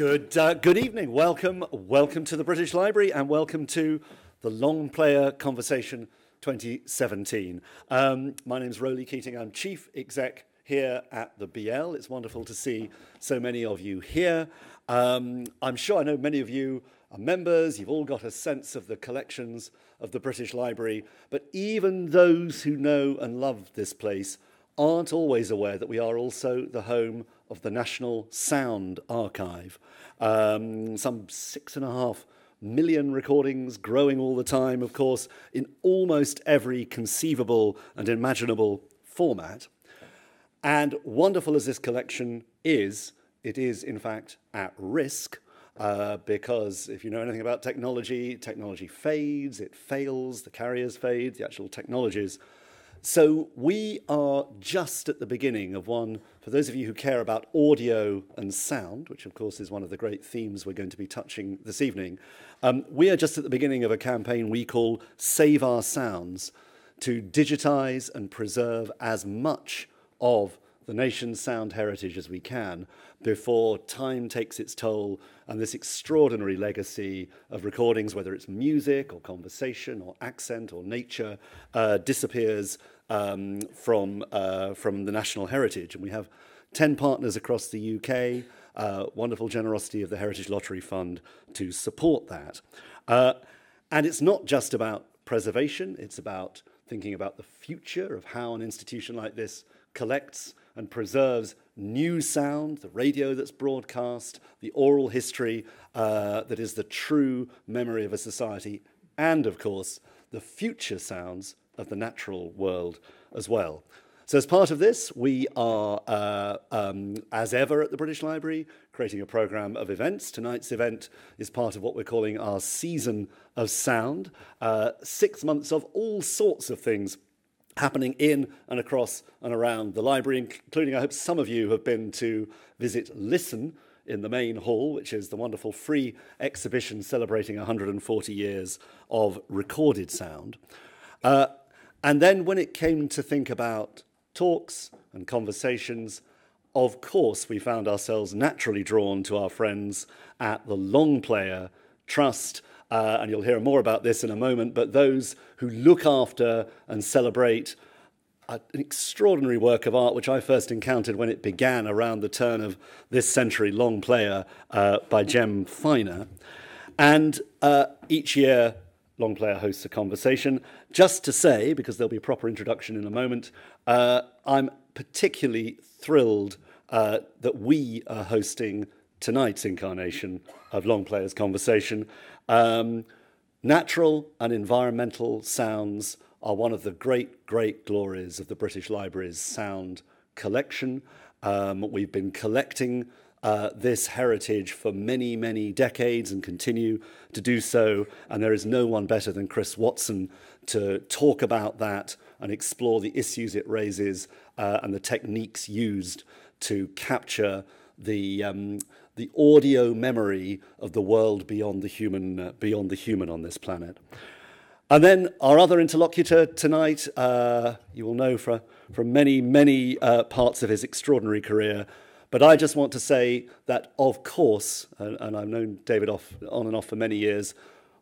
Good, uh, good evening. Welcome, welcome to the British Library, and welcome to the Longplayer Conversation 2017. Um, my name is Roly Keating. I'm Chief Exec here at the BL. It's wonderful to see so many of you here. Um, I'm sure I know many of you are members. You've all got a sense of the collections of the British Library. But even those who know and love this place aren't always aware that we are also the home of the National Sound Archive. Um, some six and a half million recordings, growing all the time, of course, in almost every conceivable and imaginable format. And wonderful as this collection is, it is in fact at risk uh, because if you know anything about technology, technology fades, it fails, the carriers fade, the actual technologies so we are just at the beginning of one, for those of you who care about audio and sound, which of course is one of the great themes we're going to be touching this evening, um, we are just at the beginning of a campaign we call Save Our Sounds to digitize and preserve as much of the nation's sound heritage as we can before time takes its toll and this extraordinary legacy of recordings, whether it's music or conversation or accent or nature, uh, disappears um, from, uh, from the national heritage. And we have 10 partners across the UK, uh, wonderful generosity of the Heritage Lottery Fund to support that. Uh, and it's not just about preservation, it's about thinking about the future of how an institution like this collects and preserves new sound, the radio that's broadcast, the oral history uh, that is the true memory of a society, and of course, the future sounds of the natural world as well. So, as part of this, we are, uh, um, as ever at the British Library, creating a programme of events. Tonight's event is part of what we're calling our season of sound. Uh, six months of all sorts of things happening in and across and around the library, including, I hope some of you have been to visit Listen in the main hall, which is the wonderful free exhibition celebrating 140 years of recorded sound. Uh, and then when it came to think about talks and conversations, of course, we found ourselves naturally drawn to our friends at the Longplayer Trust uh, and you'll hear more about this in a moment, but those who look after and celebrate an extraordinary work of art which I first encountered when it began around the turn of this century, Longplayer uh, by Jem Finer. And uh, each year, Longplayer hosts a conversation. Just to say, because there'll be a proper introduction in a moment, uh, I'm particularly thrilled uh, that we are hosting tonight's incarnation of Longplayer's Conversation. Um, natural and environmental sounds are one of the great, great glories of the British Library's sound collection. Um, we've been collecting uh, this heritage for many, many decades and continue to do so. And there is no one better than Chris Watson to talk about that and explore the issues it raises uh, and the techniques used to capture the, um, the audio memory of the world beyond the human, uh, beyond the human on this planet. And then our other interlocutor tonight, uh, you will know from, from many, many uh, parts of his extraordinary career. But I just want to say that, of course, and, and I've known David off, on and off for many years,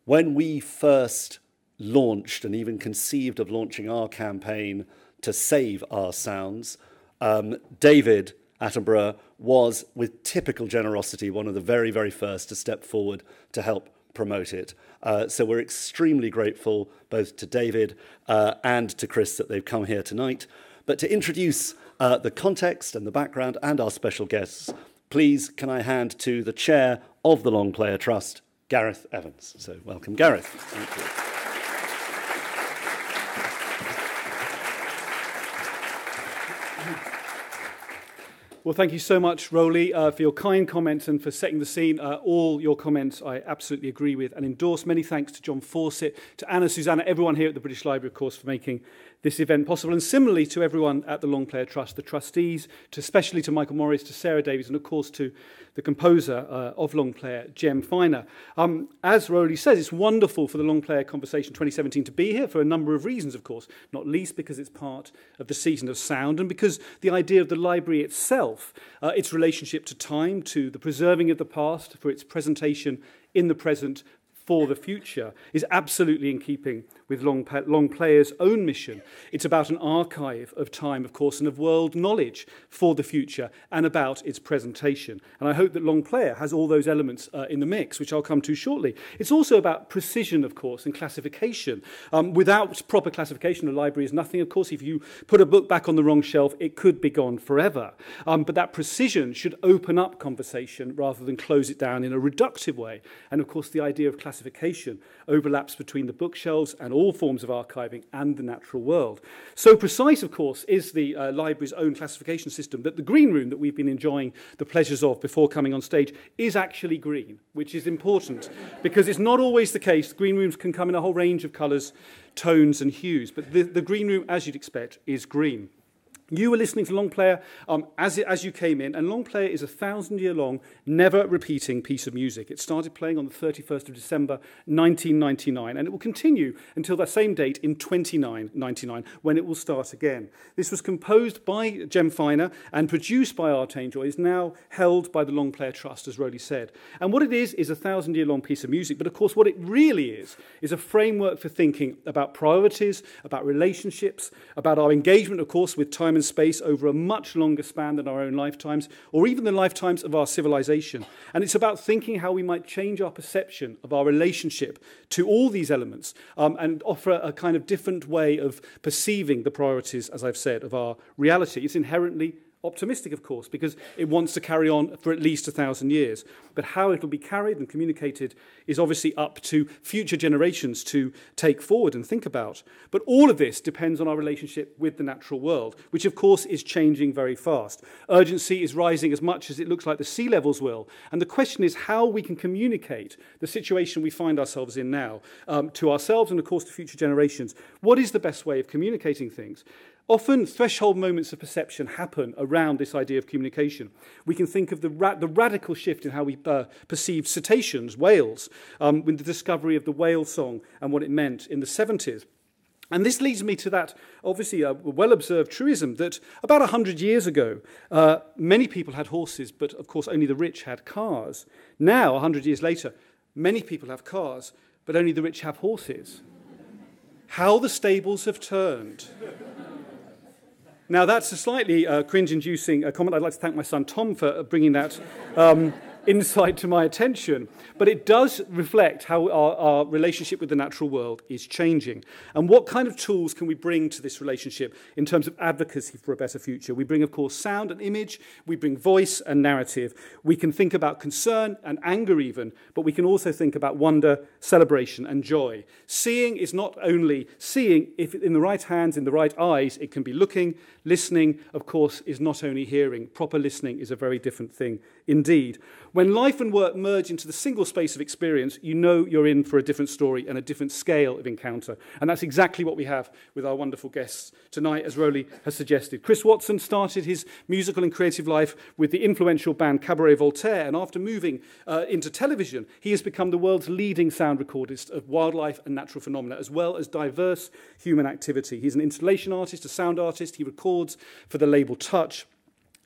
when we first launched and even conceived of launching our campaign to save our sounds, um, David Attenborough was, with typical generosity, one of the very, very first to step forward to help promote it. Uh, so we're extremely grateful both to David uh, and to Chris that they've come here tonight. But to introduce uh, the context and the background and our special guests, please can I hand to the chair of the Longplayer Trust, Gareth Evans. So welcome, Gareth. Well, thank you so much, Roly, uh, for your kind comments and for setting the scene. Uh, all your comments I absolutely agree with and endorse. Many thanks to John Fawcett, to Anna, Susanna, everyone here at the British Library, of course, for making this event possible. And similarly to everyone at the Longplayer Trust, the trustees, to especially to Michael Morris, to Sarah Davies, and of course to the composer uh, of Longplayer, Jem Finer. Um, as Roly says, it's wonderful for the Longplayer Conversation 2017 to be here for a number of reasons, of course, not least because it's part of the season of sound and because the idea of the library itself uh, its relationship to time, to the preserving of the past, for its presentation in the present, for the future is absolutely in keeping with Long, Longplayer's own mission. It's about an archive of time, of course, and of world knowledge for the future and about its presentation. And I hope that Longplayer has all those elements uh, in the mix, which I'll come to shortly. It's also about precision, of course, and classification. Um, without proper classification, a library is nothing, of course. If you put a book back on the wrong shelf, it could be gone forever. Um, but that precision should open up conversation rather than close it down in a reductive way. And of course, the idea of classification overlaps between the bookshelves and all forms of archiving and the natural world. So precise, of course, is the uh, library's own classification system that the green room that we've been enjoying the pleasures of before coming on stage is actually green, which is important because it's not always the case. Green rooms can come in a whole range of colours, tones, and hues, but the, the green room, as you'd expect, is green. You were listening to Longplayer um, as, it, as you came in, and Longplayer is a thousand year long, never repeating piece of music. It started playing on the 31st of December 1999, and it will continue until that same date in 2999, when it will start again. This was composed by Jem Finer and produced by Artangel, is now held by the Longplayer Trust, as Roly said. And what it is, is a thousand year long piece of music, but of course, what it really is, is a framework for thinking about priorities, about relationships, about our engagement, of course, with time and space over a much longer span than our own lifetimes, or even the lifetimes of our civilization. And it's about thinking how we might change our perception of our relationship to all these elements um, and offer a kind of different way of perceiving the priorities, as I've said, of our reality. It's inherently optimistic, of course, because it wants to carry on for at least a thousand years. But how it will be carried and communicated is obviously up to future generations to take forward and think about. But all of this depends on our relationship with the natural world, which, of course, is changing very fast. Urgency is rising as much as it looks like the sea levels will. And the question is how we can communicate the situation we find ourselves in now um, to ourselves and, of course, to future generations. What is the best way of communicating things? Often, threshold moments of perception happen around this idea of communication. We can think of the, ra- the radical shift in how we uh, perceive cetaceans, whales, um, with the discovery of the whale song and what it meant in the 70s. And this leads me to that, obviously, a well observed truism that about 100 years ago, uh, many people had horses, but of course, only the rich had cars. Now, 100 years later, many people have cars, but only the rich have horses. How the stables have turned. Now, that's a slightly uh, cringe inducing uh, comment. I'd like to thank my son Tom for uh, bringing that um, insight to my attention. But it does reflect how our, our relationship with the natural world is changing. And what kind of tools can we bring to this relationship in terms of advocacy for a better future? We bring, of course, sound and image, we bring voice and narrative. We can think about concern and anger, even, but we can also think about wonder, celebration, and joy. Seeing is not only seeing, if in the right hands, in the right eyes, it can be looking. Listening, of course, is not only hearing. Proper listening is a very different thing indeed. When life and work merge into the single space of experience, you know you're in for a different story and a different scale of encounter. And that's exactly what we have with our wonderful guests tonight, as Roly has suggested. Chris Watson started his musical and creative life with the influential band Cabaret Voltaire, and after moving uh, into television, he has become the world's leading sound recordist of wildlife and natural phenomena, as well as diverse human activity. He's an installation artist, a sound artist, he records for the label Touch.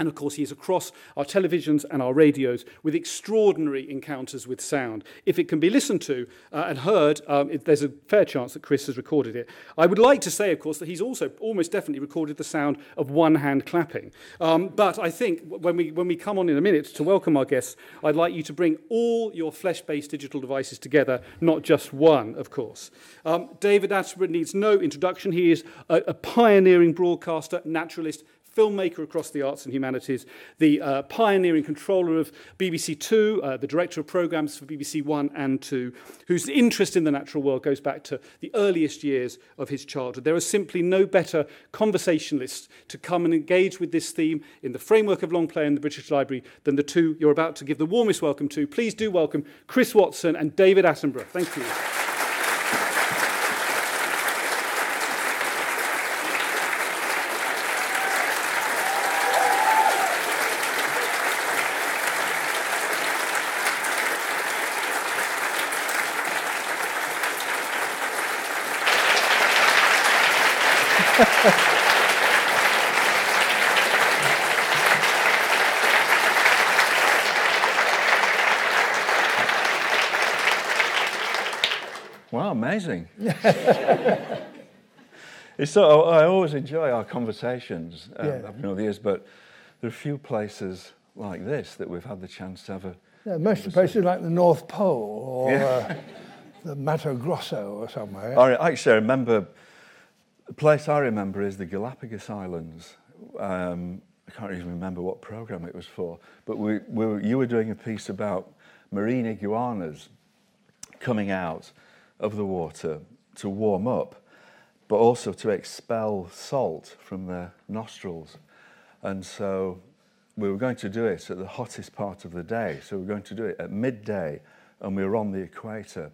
And of course, he is across our televisions and our radios with extraordinary encounters with sound. If it can be listened to uh, and heard, um, it, there's a fair chance that Chris has recorded it. I would like to say, of course, that he's also almost definitely recorded the sound of one hand clapping. Um, but I think when we, when we come on in a minute to welcome our guests, I'd like you to bring all your flesh based digital devices together, not just one, of course. Um, David Attenborough needs no introduction. He is a, a pioneering broadcaster, naturalist, filmmaker across the arts and humanities, the uh, pioneering controller of BBC Two, uh, the director of programmes for BBC One and Two, whose interest in the natural world goes back to the earliest years of his childhood. There are simply no better conversationalists to come and engage with this theme in the framework of long play in the British Library than the two you're about to give the warmest welcome to. Please do welcome Chris Watson and David Attenborough. Thank you. Amazing. it's so, I always enjoy our conversations uh, Yeah. over the years, but there are few places like this that we've had the chance to have a. Yeah, most of the places like the North Pole or Yeah. uh, the Mato Grosso or somewhere. I, actually, I remember the place I remember is the Galapagos Islands. Um, I can't even remember what program it was for, but we, we were, you were doing a piece about marine iguanas coming out of the water to warm up, but also to expel salt from their nostrils. And so we were going to do it at the hottest part of the day. So we were going to do it at midday, and we were on the equator.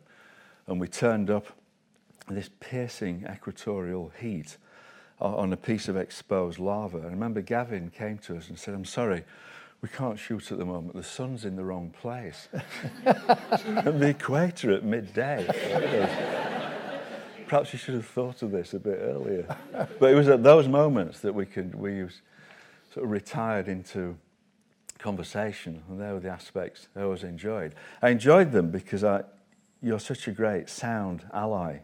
And we turned up this piercing equatorial heat on a piece of exposed lava. And I remember Gavin came to us and said, I'm sorry, we can't shoot at the moment. The sun's in the wrong place. and the equator at midday. Perhaps you should have thought of this a bit earlier. But it was at those moments that we could we sort of retired into conversation, and they were the aspects I always enjoyed. I enjoyed them because I, you're such a great sound ally,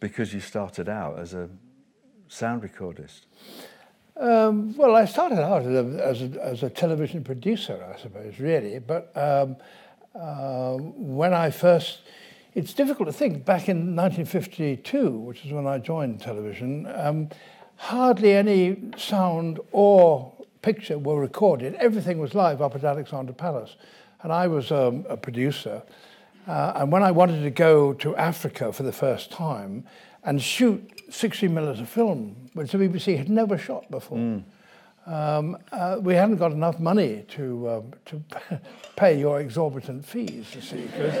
because you started out as a sound recordist. Um, well, I started out as a, as a, television producer, I suppose, really. But um, uh, when I first, it's difficult to think, back in 1952, which is when I joined television, um, hardly any sound or picture were recorded. Everything was live up at Alexandra Palace. And I was um, a producer. Uh, and when I wanted to go to Africa for the first time and shoot 60 millimeter film, which the BBC had never shot before, um, uh, we hadn't got enough money to um, to pay your exorbitant fees, you see, because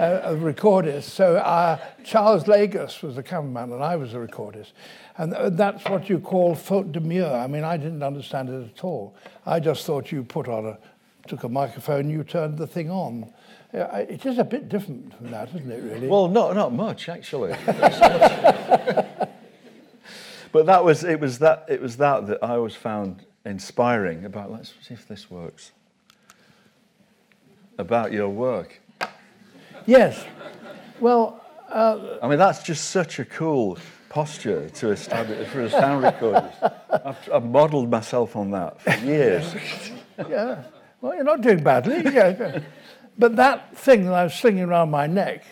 uh, of recorders. So uh, Charles Lagus was the cameraman, and I was the recordist, and uh, that's what you call faute de mieux. I mean, I didn't understand it at all. I just thought you put on a took a microphone, you turned the thing on. Yeah, I- It is a bit different from that, isn't it? Really? Well, not not much actually. but that was it was that it was that that I always found inspiring about. Let's see if this works. About your work. yes. Well, uh, I mean, that's just such a cool posture to establish for a sound recordist. I've, I've modelled myself on that for years. yeah. Well, you're not doing badly. Yeah. Yeah. But that thing that I was slinging around my neck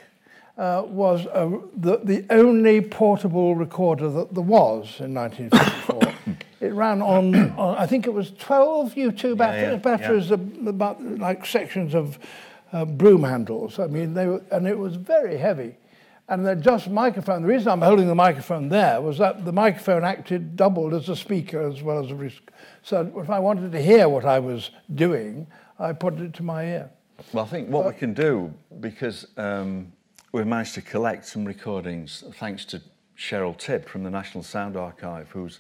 uh, was a, the, the only portable recorder that there was in 1954. it ran on, on, I think it was 12 U2 batteries, yeah, batteries ab- about like sections of uh, broom handles. I mean, they were, and it was very heavy. And the just microphone, the reason I'm holding the microphone there was that the microphone acted doubled as a speaker as well as a. Risk. so if I wanted to hear what I was doing, I put it to my ear. Well, I think what we can do, because um, we've managed to collect some recordings, thanks to Cheryl Tipp from the National Sound Archive, who's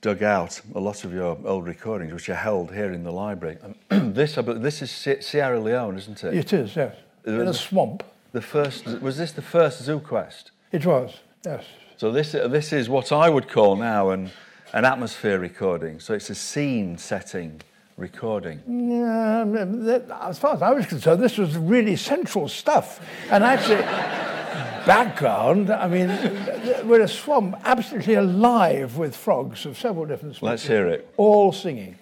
dug out a lot of your old recordings, which are held here in the library. This, this is Sierra Leone, isn't it? It is, yes. In a swamp. The first was this the first Zoo Quest? It was, yes. So this this is what I would call now an an atmosphere recording. So it's a scene setting recording. Yeah, um, as far as I was concerned, this was really central stuff. And actually, background, I mean, we're a swamp absolutely alive with frogs of several different species. Let's hear it. All singing.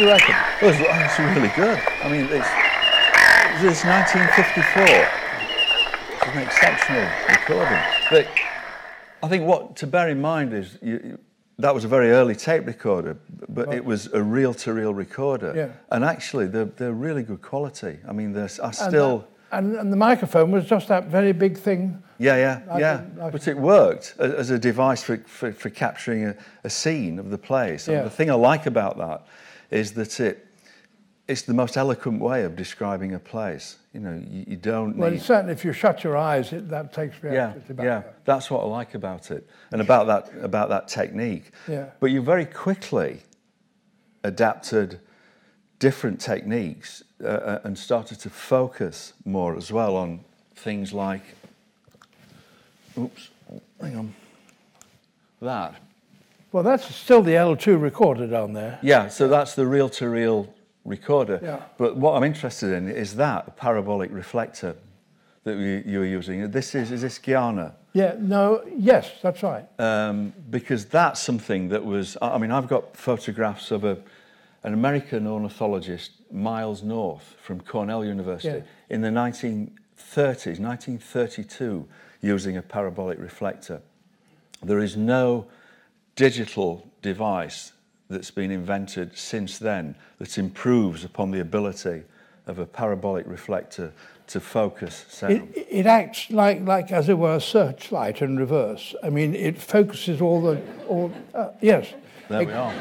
Do you reckon? Oh, it's, oh, it's really good. I mean, it's, it's 1954. It's an exceptional recording. But I think what to bear in mind is you, that was a very early tape recorder, but it was a reel-to-reel recorder. Yeah. And actually, they're, they're really good quality. I mean, I still... And, and the microphone was just that very big thing. Yeah, yeah, I yeah. can- but it worked as a device for, for, for capturing a, a scene of the place. And Yeah. the thing I like about that is that it it's the most eloquent way of describing a place. You know, you, you don't Well, need. certainly if you shut your eyes, it, that takes me yeah, yeah, that's what I like about it, and about that about that technique. Yeah. But you very quickly adapted different techniques uh, uh, and started to focus more as well on things like. Oops, hang on. That. Well, that's still the L2 recorder down there. Yeah, so that's the reel-to-reel recorder. Yeah. But what I'm interested in is that parabolic reflector that you, you're using. This is is this Guyana? Yeah, no, yes, that's right. um, because that's something that was. I mean, I've got photographs of a, an American ornithologist, Miles North from Cornell University, Yeah. in the 1930s, 1932, using a parabolic reflector. There is no digital device that's been invented since then that improves upon the ability of a parabolic reflector to focus sound. It, it acts like, like, as it were, a searchlight in reverse. I mean, it focuses all the, all, uh, yes. there we are.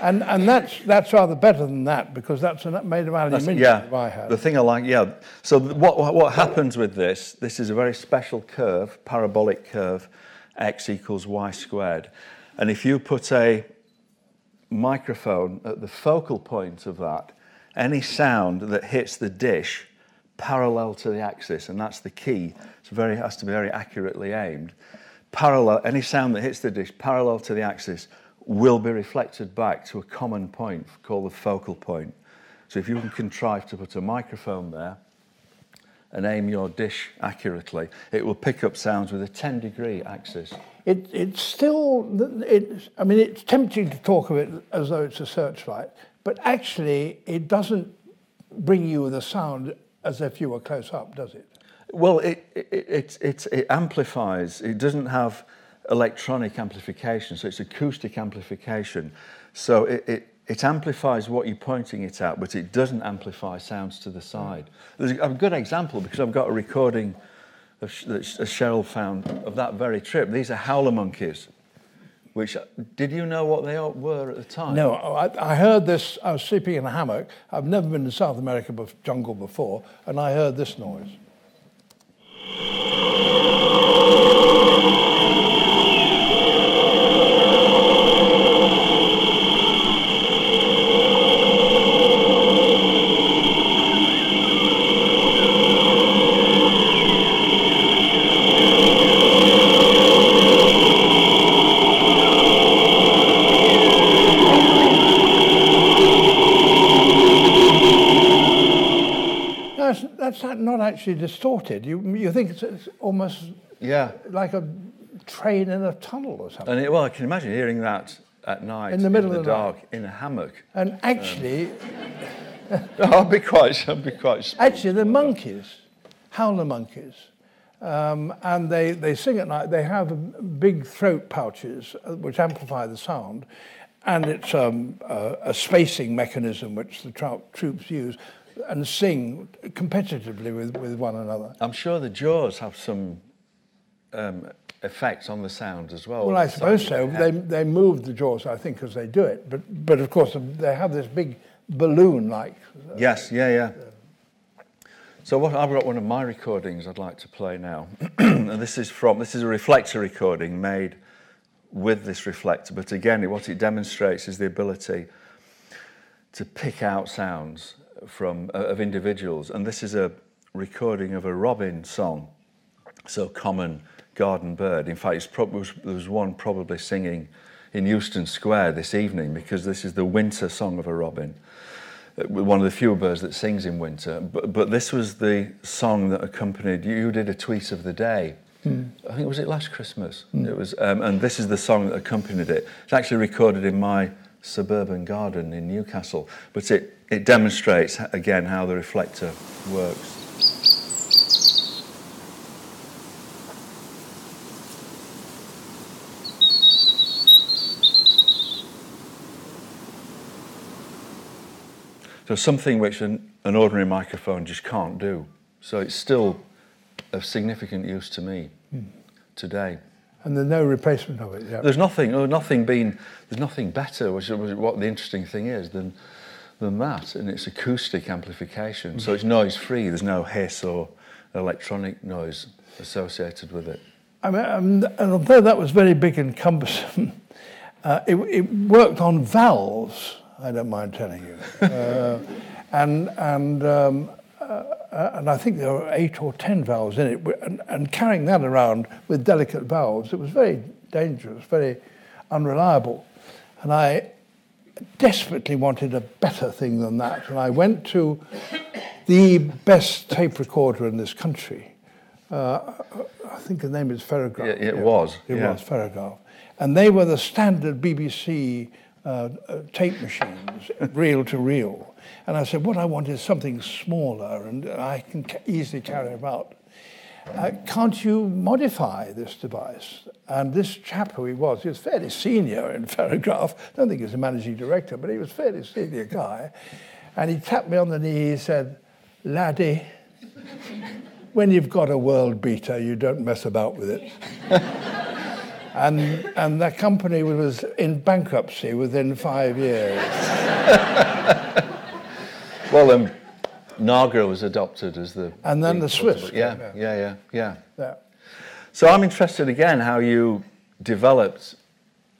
And, and that's, that's rather better than that because that's made of aluminium yeah, the thing I like, yeah. So what, what what happens with this? This is a very special curve, parabolic curve, x equals y squared, and if you put a microphone at the focal point of that, any sound that hits the dish parallel to the axis, and that's the key. It's very has to be very accurately aimed. Parallel, any sound that hits the dish parallel to the axis will be reflected back to a common point called the focal point. So if you can contrive to put a microphone there and aim your dish accurately, it will pick up sounds with a 10 degree axis. It, it's still, it, I mean, it's tempting to talk of it as though it's a searchlight, but actually it doesn't bring you the sound as if you were close up, does it? Well, it, it, it, it, it amplifies. It doesn't have electronic amplification, so it's acoustic amplification. So it, it, it amplifies what you're pointing it at, but it doesn't amplify sounds to the side. There's a, good example because I've got a recording of, that Cheryl found of that very trip. These are howler monkeys. Which did you know what they were at the time? No, I, I heard this, I was sleeping in a hammock. I've never been to South America jungle before, and I heard this noise. No, it's, that's not- not actually distorted. You, you think it's, it's almost Yeah. like a train in a tunnel or something. And it, well, I can imagine hearing that at night In the middle in of the the dark in a hammock. And actually, I'll be quite. I'll be quite. Actually, the monkeys, howler monkeys, um, and they, they sing at night. They have big throat pouches uh, which amplify the sound, and it's um, a, a spacing mechanism which the troops use and sing competitively with, with one another. I'm sure the jaws have some um, effects on the sound as well. Well, I suppose so. They, they move the jaws, I think, as they do it. But, but of course, they have this big balloon-like. Yes, yeah, yeah. So what, I've got one of my recordings I'd like to play now, and this is from this is a reflector recording made with this reflector. But again, what it demonstrates is the ability to pick out sounds from uh, of individuals, and this is a recording of a robin song, so common garden bird. In fact, was, there was one probably singing in Euston Square this evening because this is the winter song of a robin uh, one of the few birds that sings in winter. But, but this was the song that accompanied. You did a tweet of the day. I think was it last Christmas. It was, um, and this is the song that accompanied it. It's actually recorded in my suburban garden in Newcastle. But it it demonstrates again how the reflector works. So something which an, an ordinary microphone just can't do. So it's still of significant use to me hmm. today. And there's no replacement of it. Yeah. There's nothing, oh, nothing been, there's nothing better, which is what the interesting thing is, than than that, and it's acoustic amplification, so it's noise free. There's no hiss or electronic noise associated with it. I mean, um, and although that was very big and cumbersome, uh, it, it, worked on valves. I don't mind telling you, uh, and and um, uh, and I think there were eight or ten valves in it, and, and carrying that around with delicate valves, it was very dangerous, very unreliable, and I desperately wanted a better thing than that. And I went to the best tape recorder in this country. Uh, I think the name is Ferrograph. It was. It yeah. was Ferrograph. And they were the standard BBC uh, uh, tape machines, reel to reel. And I said, what I want is something smaller and I can ca- easily carry about. Uh, can't you modify this device? And this chap who he was, he was fairly senior in Ferrograph. I don't think he was a managing director, but he was fairly senior guy. And he tapped me on the knee. He said, Laddie, when you've got a world beater, you don't mess about with it. and, and the company was in bankruptcy within five years. well, um, Nagra was adopted as the. And then the, the Swiss. Yeah, yeah, yeah, yeah, yeah, yeah. So I'm interested again how you developed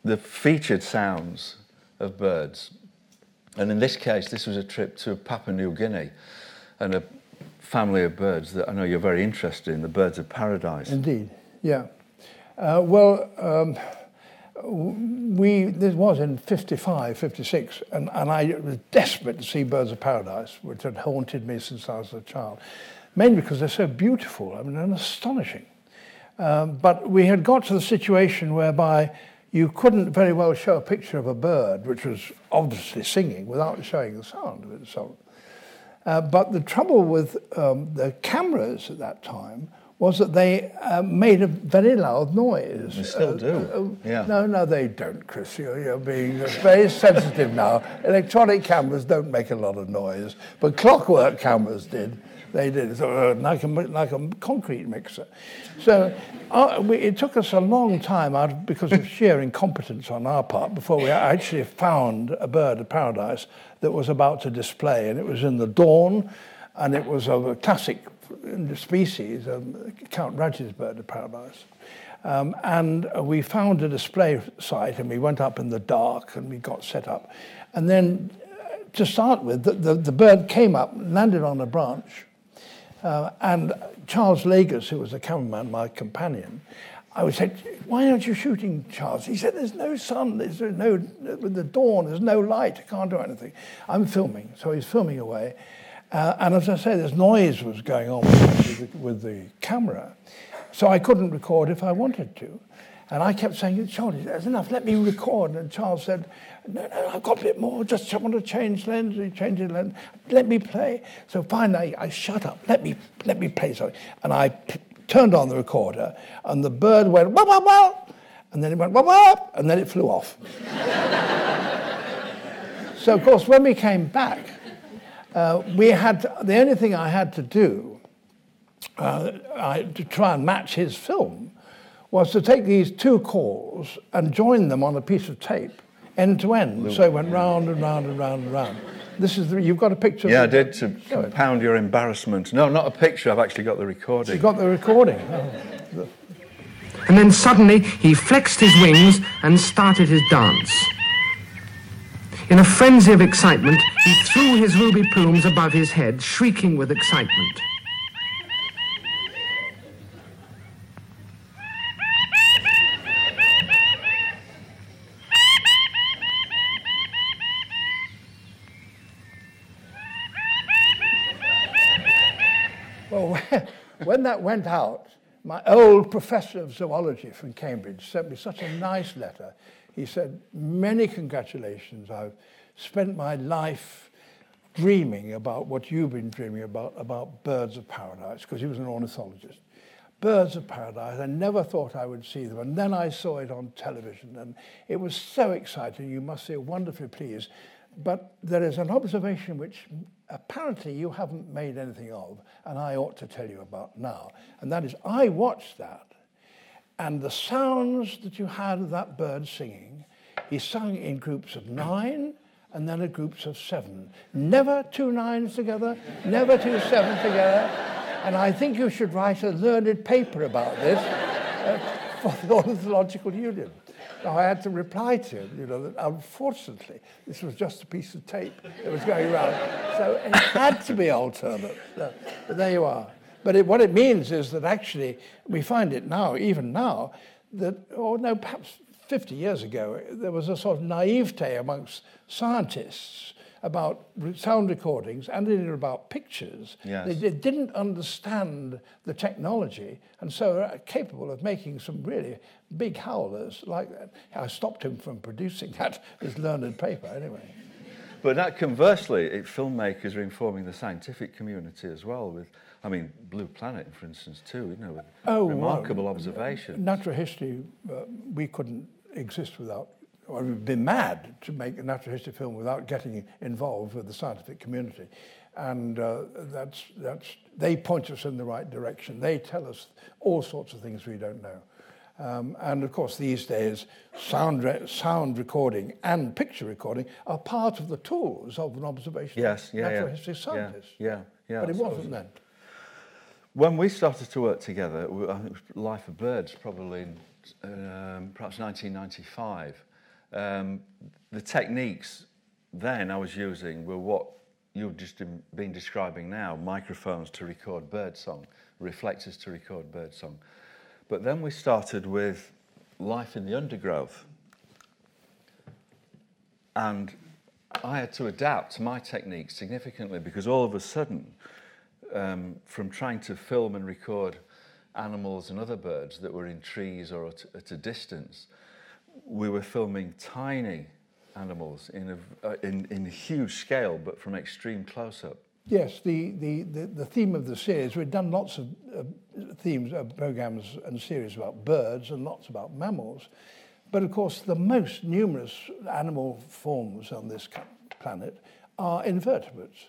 the featured sounds of birds. And in this case, this was a trip to Papua New Guinea and a family of birds that I know you're very interested in, the birds of paradise. Indeed, yeah. Uh, well, um, we this was in 55, 56, and, and I was desperate to see birds of paradise, which had haunted me since I was a child, mainly because they're so beautiful, I mean, and astonishing. Um, but we had got to the situation whereby you couldn't very well show a picture of a bird, which was obviously singing, without showing the sound of its song. uh, but the trouble with um, the cameras at that time was that they uh, made a very loud noise. They still uh, do. Uh, yeah. No, no, they don't, Chris. You're, you're being very sensitive now. Electronic cameras don't make a lot of noise, but clockwork cameras did. They did, so, uh, like, a, like a concrete mixer. So uh, we, it took us a long time out because of sheer incompetence on our part before we actually found a bird of paradise that was about to display. And it was in the dawn, and it was of a classic species, um, Count Raggi's bird of paradise. Um, and we found a display site and we went up in the dark and we got set up. And then uh, to start with, the, the, the bird came up, landed on a branch, uh, and Charles Lagus, who was the cameraman, my companion, I would say, why aren't you shooting, Charles? He said, there's no sun, there's no, with the dawn, there's no light, I can't do anything. I'm filming, so he's filming away. Uh, and as I say, this noise was going on with the, with the camera. So I couldn't record if I wanted to. And I kept saying, Charles, that's enough, let me record. And Charles said, no, no, I've got a bit more, just I want to change lens, he changed the lens, let me play. So finally I, I shut up, let me, let me play something. And I p- turned on the recorder, and the bird went, wah, wah, wah, and then it went, wah, wah, and then it flew off. so of course, when we came back, uh, we had, the only thing I had to do uh, I, to try and match his film was to take these two calls and join them on a piece of tape end to end. So it went round and round and round and round. This is the, you've got a picture. Yeah, I did to compound your embarrassment. No, not a picture. I've actually got the recording. You got the recording. And then suddenly he flexed his wings and started his dance. In a frenzy of excitement, he threw his ruby plumes above his head, shrieking with excitement. Well, when that went out, my old professor of zoology from Cambridge sent me such a nice letter. He said, Many congratulations. I've spent my life dreaming about what you've been dreaming about, about birds of paradise, because he was an ornithologist. Birds of paradise, I never thought I would see them. And then I saw it on television, and it was so exciting. You must say, wonderfully pleased. But there is an observation which apparently you haven't made anything of, and I ought to tell you about now. And that is, I watched that, and the sounds that you had of that bird singing, he sang in groups of nine and then in groups of seven. Never two nines together, never two sevens together. And I think you should write a learned paper about this uh, for the Ornithological Union. Now, I had to reply to him, you know, that unfortunately, this was just a piece of tape that was going around. So it had to be alternate. but there you are. But it, what it means is that actually, we find it now, even now, that, or no, perhaps 50 years ago, there was a sort of naivete amongst scientists about sound recordings and even about pictures. Yes. They, they didn't understand the technology and so are capable of making some really big howlers like that. I stopped him from producing that as learned paper anyway. But that conversely, it, filmmakers are informing the scientific community as well with, I mean, Blue Planet, for instance, too, you know, Oh, remarkable well, observations. Natural history, uh, we couldn't exist without, or we'd be mad to make a natural history film without getting involved with the scientific community. And uh, that's, that's, they point us in the right direction. They tell us all sorts of things we don't know. Um, and of course, these days, sound, re- sound recording and picture recording are part of the tools of an observation Yes, yeah, natural yeah. history Yeah, scientist. yeah, yeah, But it that's what I wasn't then. When we started to work together, I think Life of Birds, probably in um, perhaps 1995, um, the techniques then I was using were what you've just been- describing now, microphones to record bird song, reflectors to record bird song. But then we started with Life in the Undergrowth. And I had to adapt my technique significantly because all of a sudden, um, from trying to film and record animals and other birds that were in trees or at, at a distance, we were filming tiny animals in a, uh, in, in huge scale, but from extreme close-up. Yes, the, the, the, the theme of the series, we've done lots of uh, themes, uh, programs and series about birds and lots about mammals. But of course, the most numerous animal forms on this planet are invertebrates,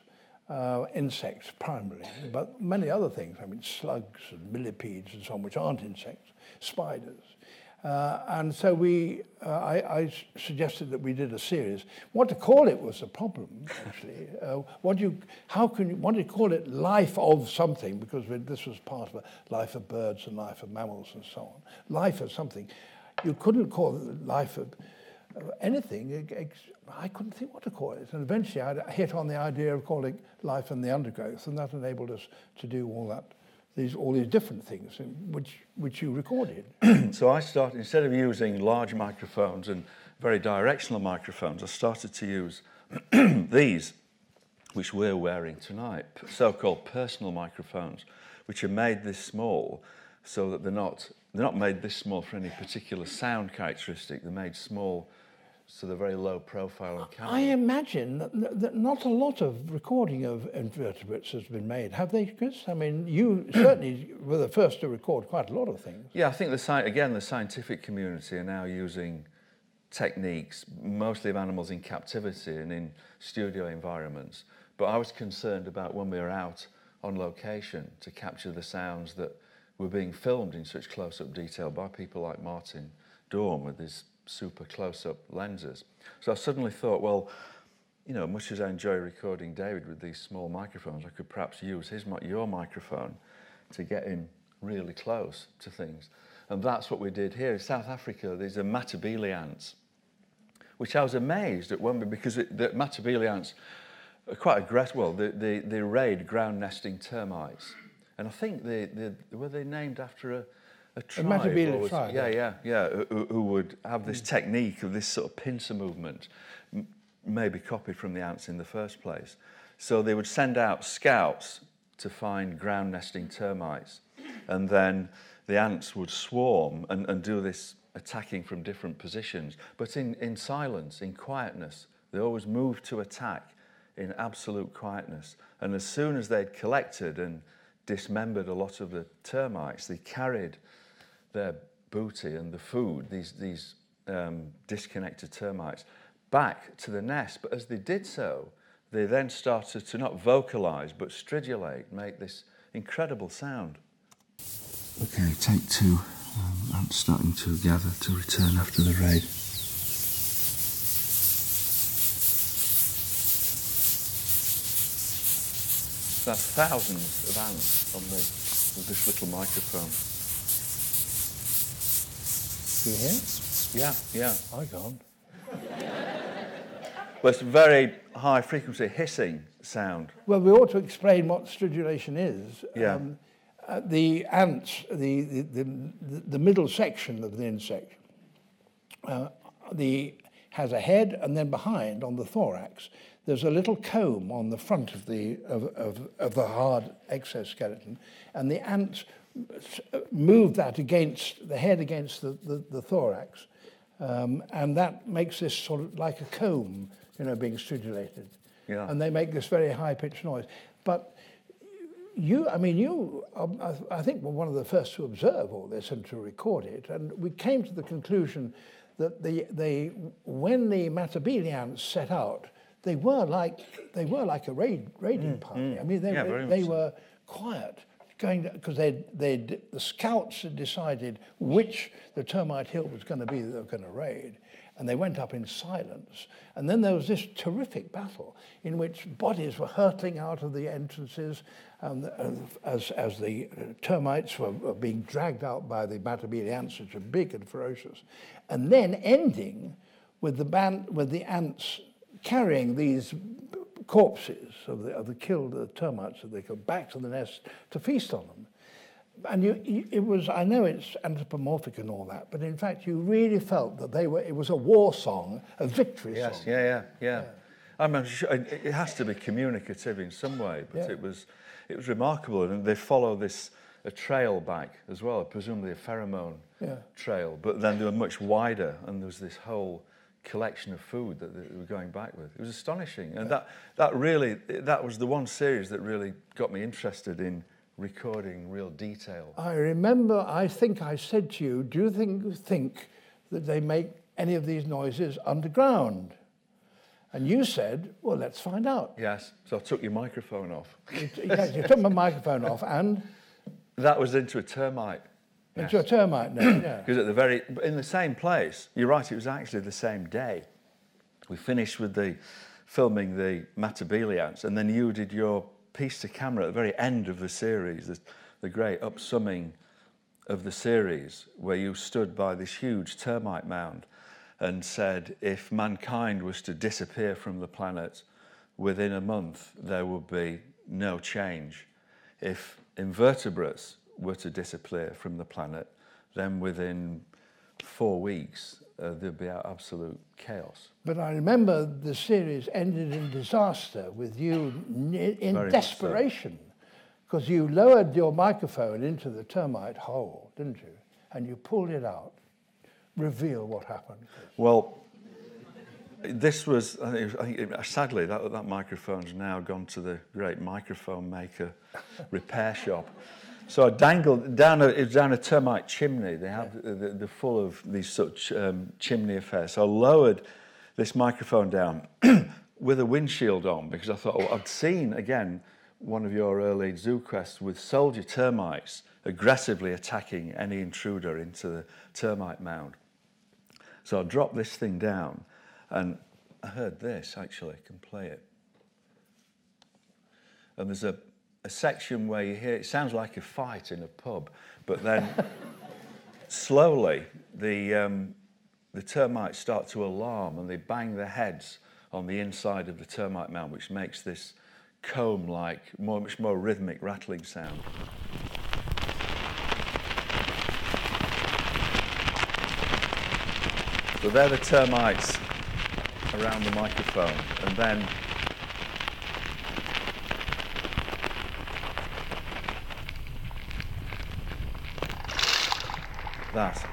uh, insects primarily, but many other things. I mean, slugs and millipedes and so on, which aren't insects, spiders. Uh, and so we, uh, I, I suggested that we did a series. What to call it was a problem, actually. Uh, what you, how can you, what do you call it? Life of something, because this was part of a life of birds and life of mammals and so on. Life of something. You couldn't call it life of anything. I couldn't think what to call it. And eventually I hit on the idea of calling life in the undergrowth, and that enabled us to do all that, these, all these different things, which, which you recorded. So I started, instead of using large microphones and very directional microphones, I started to use these, which we're wearing tonight, so-called personal microphones, which are made this small so that they're not, they're not made this small for any particular sound characteristic. They're made small so they're very low profile and. I imagine that, that not a lot of recording of invertebrates has been made, have they, Chris? I mean, you certainly were the first to record quite a lot of things. Yeah, I think the again the scientific community are now using techniques, mostly of animals in captivity and in studio environments. But I was concerned about when we were out on location to capture the sounds that were being filmed in such close-up detail by people like Martin Dohrn with his super close-up lenses. So I suddenly thought, well, you know, much as I enjoy recording David with these small microphones, I could perhaps use his your microphone to get him really close to things. And that's what we did here in South Africa. These are Matabele ants, which I was amazed at one because it, the Matabele ants are quite aggressive. Well, they, they, they raid ground nesting termites. And I think they, they were they named after a, a tribe. Was- tribe, Yeah, yeah, yeah. Who, who would have this technique of this sort of pincer movement, m- maybe copied from the ants in the first place. So they would send out scouts to find ground nesting termites. And then the ants would swarm and, and do this attacking from different positions, but in, in silence, in quietness. They always moved to attack in absolute quietness. And as soon as they'd collected and dismembered a lot of the termites, they carried their booty and the food, these, these um, disconnected termites, back to the nest. But as they did so, they then started to not vocalize but stridulate, make this incredible sound. Okay, take two. Um, I'm starting to gather to return after the raid. That's thousands of ants on, the, on this little microphone. You hear? Yeah, yeah. I can't. Well, it's a very high frequency hissing sound. Well, we ought to explain what stridulation is. Yeah. uh, the ants, the, the, the, the middle section of the insect, uh, the, has a head, and then behind, on the thorax, there's a little comb on the front of the, of, of, of the hard exoskeleton, and the ants move that against, the head against the, the, the thorax, um, and that makes this sort of like a comb, you know, being stridulated. Yeah. And they make this very high-pitched noise. But you, I mean, you, um, I, I think, were one of the first to observe all this and to record it. And we came to the conclusion that the, they, when the Matabele ants set out, they were like, they were like a raid, raiding party. I mean, they, Mm, Yeah, they so. were quiet, going because they they the scouts had decided which the termite hill was going to be that they were going to raid, and they went up in silence. And then there was this terrific battle in which bodies were hurtling out of the entrances, um, as as the uh, termites were, were being dragged out by the Matabele ants, which are big and ferocious, and then ending with the ban- with the ants carrying these corpses of the, of the killed uh, termites that they go back to the nest to feast on them. And you, you, it was, I know it's anthropomorphic and all that, but in fact you really felt that they were, it was a war song, a victory Yes, song. yeah, yeah, yeah. I mean, sure, it it has to be communicative in some way, but Yeah. it was, it was remarkable, and they follow this a trail back as well, presumably a pheromone Yeah. trail, but then they were much wider, and there was this whole collection of food that they were going back with. It was astonishing, and that that really that was the one series that really got me interested in recording real detail. I remember, I think I said to you, do you think, think that they make any of these noises underground? And you said, well, let's find out. Yes, so I took your microphone off. Yes, you took my microphone off and That was into a termite. Into a termite nest. Yeah. Because at the very, in the same place, you're right, it was actually the same day. We finished with the filming the Matabele ants, and then you did your piece to camera at the very end of the series, the, the great upsumming of the series, where you stood by this huge termite mound and said if mankind was to disappear from the planet within a month, there would be no change. If invertebrates were to disappear from the planet, then within four weeks, uh, there'd be absolute chaos. But I remember the series ended in disaster with you in Very desperation because you lowered your microphone into the termite hole, didn't you? And you pulled it out. Reveal what happened. Well, this was, I think, I think sadly, that, that microphone's now gone to the great microphone maker repair shop. So I dangled down a, it was down a termite chimney. They have, they're, they're full of these such um, chimney affairs. So I lowered this microphone down with a windshield on because I thought, oh, I'd seen again one of your early zoo quests with soldier termites aggressively attacking any intruder into the termite mound. So I dropped this thing down and I heard this actually, I can play it. And there's a, a section where you hear it sounds like a fight in a pub, but then slowly the, um, the termites start to alarm and they bang their heads on the inside of the termite mound, which makes this comb like, more, much more rhythmic rattling sound. So they're the termites around the microphone, and then that.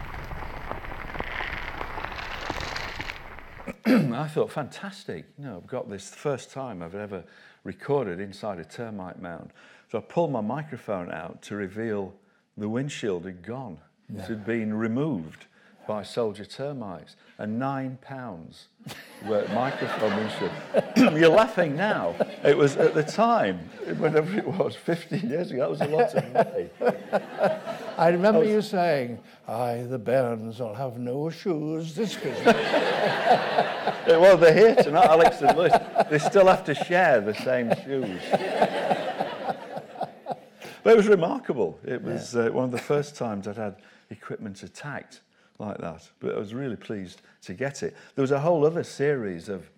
I thought, fantastic. You know, I've got this first time I've ever recorded inside a termite mound. So I pulled my microphone out to reveal the windshield had gone. It had been removed by soldier termites. And nine pounds were microphone. You're laughing now. It was at the time, whatever it was, 15 years ago, that was a lot of money. I remember you saying, I, the bairns, will have no shoes this Christmas. Well, they're here tonight, Alex and Lewis. They still have to share the same shoes. but it was remarkable. It was uh, one of the first times I'd had equipment attacked like that. But I was really pleased to get it. There was a whole other series of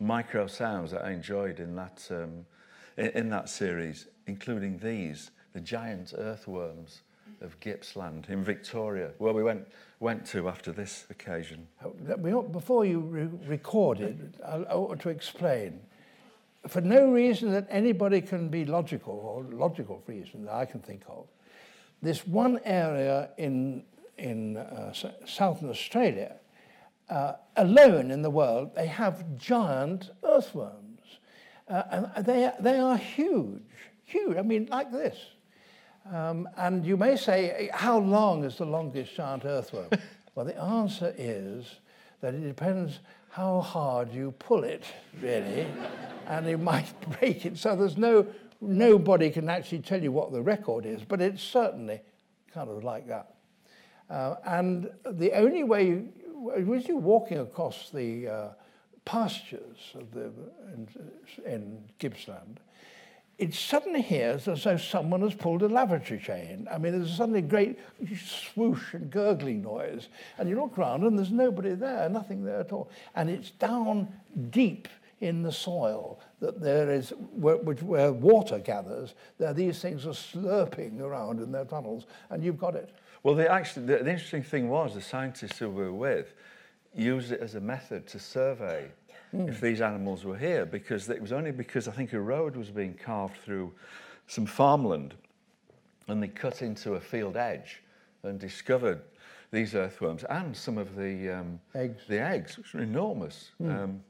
micro sounds that I enjoyed in that, um, in, in that series, including these, the giant earthworms of Gippsland in Victoria, where we went, went to after this occasion. Before you re- record it, I I ought to explain. For no reason that anybody can be logical, or logical reason that I can think of, this one area in, in uh, Southern Australia, uh, alone in the world, they have giant earthworms. Uh, and they, they are huge, huge. I mean, like this. Um, and you may say, how long is the longest giant earthworm? well, the answer is that it depends how hard you pull it, really, and it might break it. So there's no, nobody can actually tell you what the record is, but it's certainly kind of like that. Uh, and the only way, you, was you walking across the uh, pastures of the, in, in Gippsland, it suddenly hears as though someone has pulled a lavatory chain. I mean, there's suddenly a great swoosh and gurgling noise, and you look around and there's nobody there, nothing there at all. And it's down deep in the soil that there is, where, where water gathers, there these things are slurping around in their tunnels, and you've got it. Well, they actually, the, the interesting thing was the scientists who we were with used it as a method to survey if these animals were here because it was only because I think a road was being carved through some farmland and they cut into a field edge and discovered these earthworms and some of the um, Eggs. the eggs, which are enormous. Um,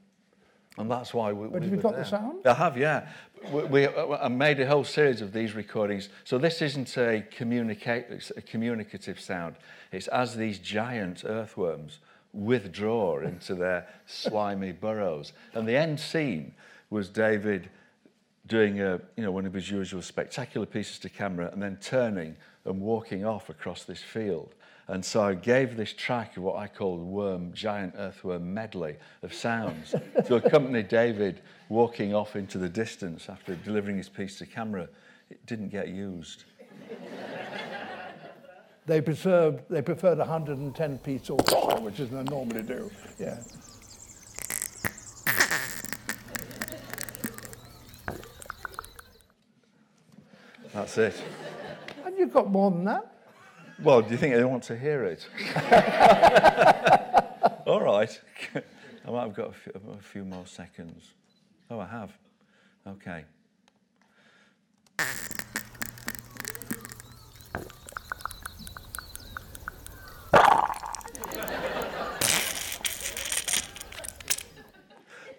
and that's why we. But have got the sound? I have, yeah. We, we, uh, I made a whole series of these recordings. So this isn't a, communicate, it's a communicative sound. It's as these giant earthworms withdraw into their slimy burrows. And the end scene was David doing a, you know, one of his usual spectacular pieces to camera and then turning and walking off across this field. And so I gave this track of what I called worm, giant earthworm medley of sounds to accompany David walking off into the distance after delivering his piece to camera. It didn't get used. They preferred, they preferred 110 piece orchestra, which is they normally do. Yeah. That's it. And you've got more than that. Well, do you think they want to hear it? All right. I might have got a few, a few more seconds. Oh, I have. Okay.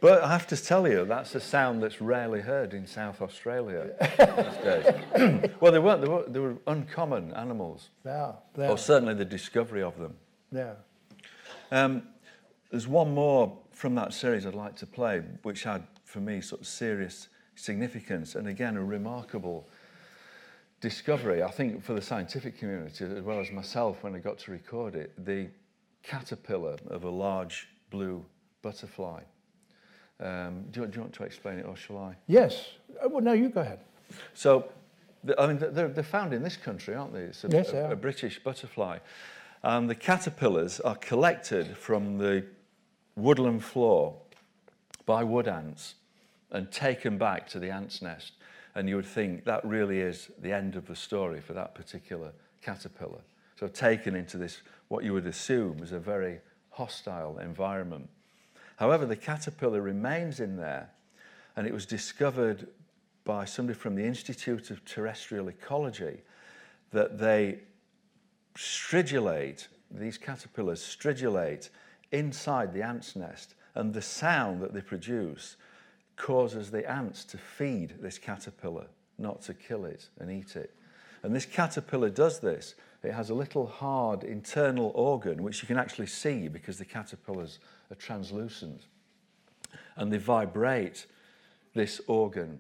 But I have to tell you, that's a sound that's rarely heard in South Australia well, they weren't. They were, they were uncommon animals, are. They or certainly the discovery of them. Yeah. Um, there's one more from that series I'd like to play, which had, for me, sort of serious significance, and again, a remarkable discovery, I think, for the scientific community, as well as myself when I got to record it, the caterpillar of a large blue butterfly. Um, do, you, do you want to explain it, or shall I? Yes. Oh, well, no, you go ahead. So, I mean, they're, they're found in this country, aren't they? It's a, Yes, they a, are. a British butterfly. And the caterpillars are collected from the woodland floor by wood ants and taken back to the ant's nest. And you would think that really is the end of the story for that particular caterpillar. So, taken into this, what you would assume is a very hostile environment. However, the caterpillar remains in there, and it was discovered by somebody from the Institute of Terrestrial Ecology that they stridulate, these caterpillars stridulate inside the ant's nest, and the sound that they produce causes the ants to feed this caterpillar, not to kill it and eat it. And this caterpillar does this. It has a little hard internal organ, which you can actually see because the caterpillars are translucent. And they vibrate this organ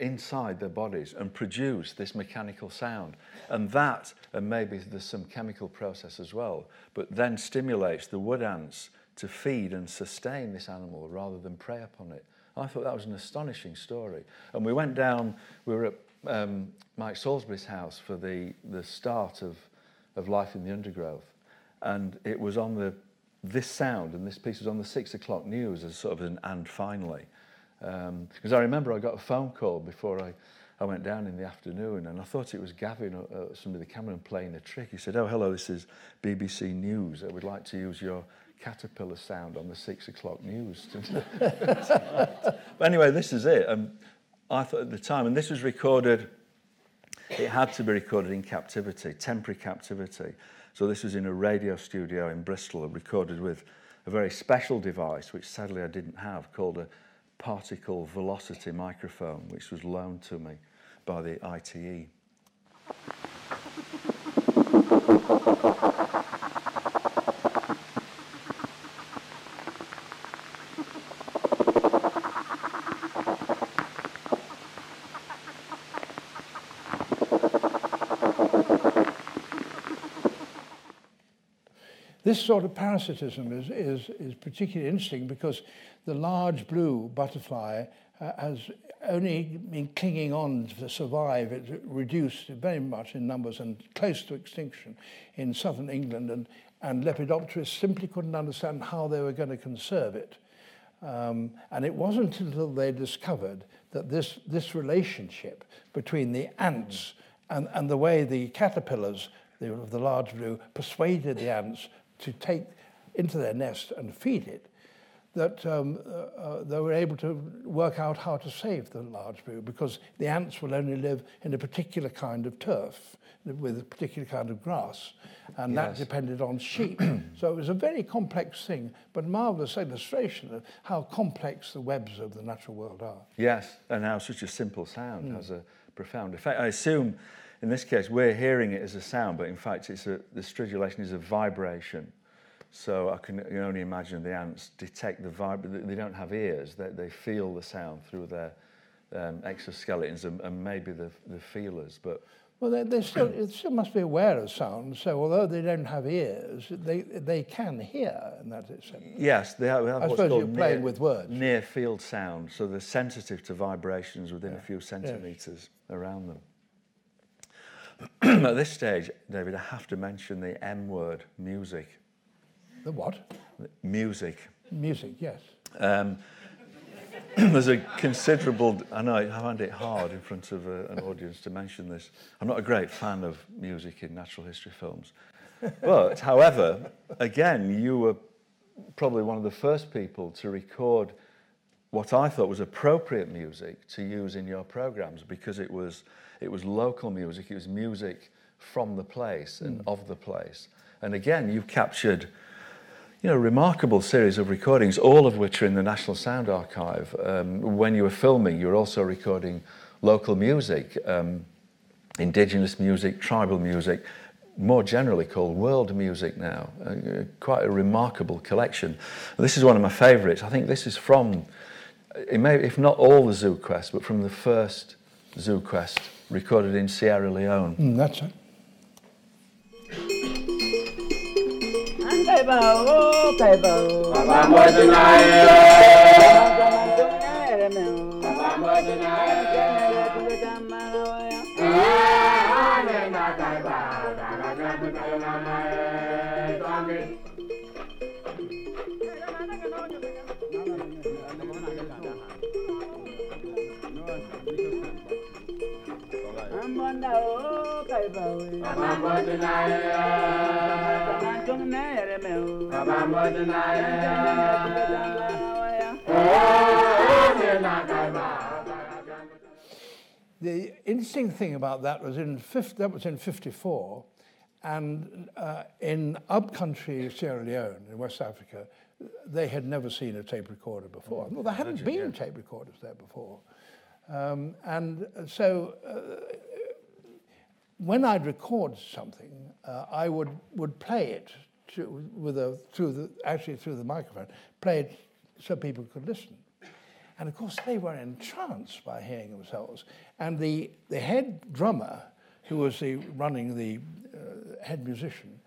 inside their bodies and produce this mechanical sound. And that, and maybe there's some chemical process as well, but then stimulates the wood ants to feed and sustain this animal rather than prey upon it. I thought that was an astonishing story. And we went down, we were at um, Mike Salisbury's house for the, the start of, of Life in the Undergrowth. And it was on the, this sound, and this piece was on the six o'clock news as sort of an and finally. Because I remember I got a phone call before I, I went down in the afternoon, and I thought it was Gavin, uh, uh, somebody, the cameraman, playing a trick. He said, oh, hello, this is BBC News. I would like to use your caterpillar sound on the six o'clock news. but anyway, this is it. Um, I thought at the time, and this was recorded, it had to be recorded in captivity, temporary captivity. So this was in a radio studio in Bristol, recorded with a very special device, which sadly I didn't have, called a particle velocity microphone, which was loaned to me by the ITE. This sort of parasitism is, is, is particularly interesting because the large blue butterfly uh, has only been clinging on to survive. It's reduced very much in numbers and close to extinction in southern England. And, and Lepidopterists simply couldn't understand how they were going to conserve it. Um, and it wasn't until they discovered that this, this relationship between the ants and, and the way the caterpillars the, of the large blue persuaded the ants to take into their nest and feed it, that um, uh, uh, they were able to work out how to save the large blue because the ants will only live in a particular kind of turf with a particular kind of grass, and yes. that depended on sheep. so it was a very complex thing, but marvelous illustration of how complex the webs of the natural world are. Yes, and how such a simple sound mm. has a profound effect. I assume in this case, we're hearing it as a sound, but in fact, it's a, the stridulation is a vibration. So I can only imagine the ants detect the vib. They don't have ears; they, they feel the sound through their um, exoskeletons and, and maybe the, the feelers. But well, they, they still it still must be aware of sound. So although they don't have ears, they they can hear in that sense. Yes, they have. I suppose you're playing near, with words. Near field sound, so they're sensitive to vibrations within yeah. a few centimeters yes. around them. At this stage, David, I have to mention the M word, music. The what? Music. Music, yes. Um, there's a considerable, I know I find it hard in front of a, an audience to mention this. I'm not a great fan of music in natural history films. But, however, again, you were probably one of the first people to record what I thought was appropriate music to use in your programs because it was it was local music, it was music from the place and mm. of the place. And again, you've captured you know, a remarkable series of recordings, all of which are in the National Sound Archive. Um, when you were filming, you were also recording local music, um, indigenous music, tribal music, more generally called world music now. Uh, quite a remarkable collection. This is one of my favourites. I think this is from, may, if not all the Zoo Quest, but from the first Zoo Quest recorded in Sierra Leone. Mm, that's it. The interesting thing about that was in that was in 54, and uh, in upcountry Sierra Leone in West Africa, they had never seen a tape recorder before. Well, there hadn't been tape recorders there before. Um, and so uh, when I'd record something, uh, I would, would play it to, with a, through the, actually through the microphone, play it so people could listen. And of course, they were entranced by hearing themselves. And the, the head drummer, who was the, running the uh, head musician,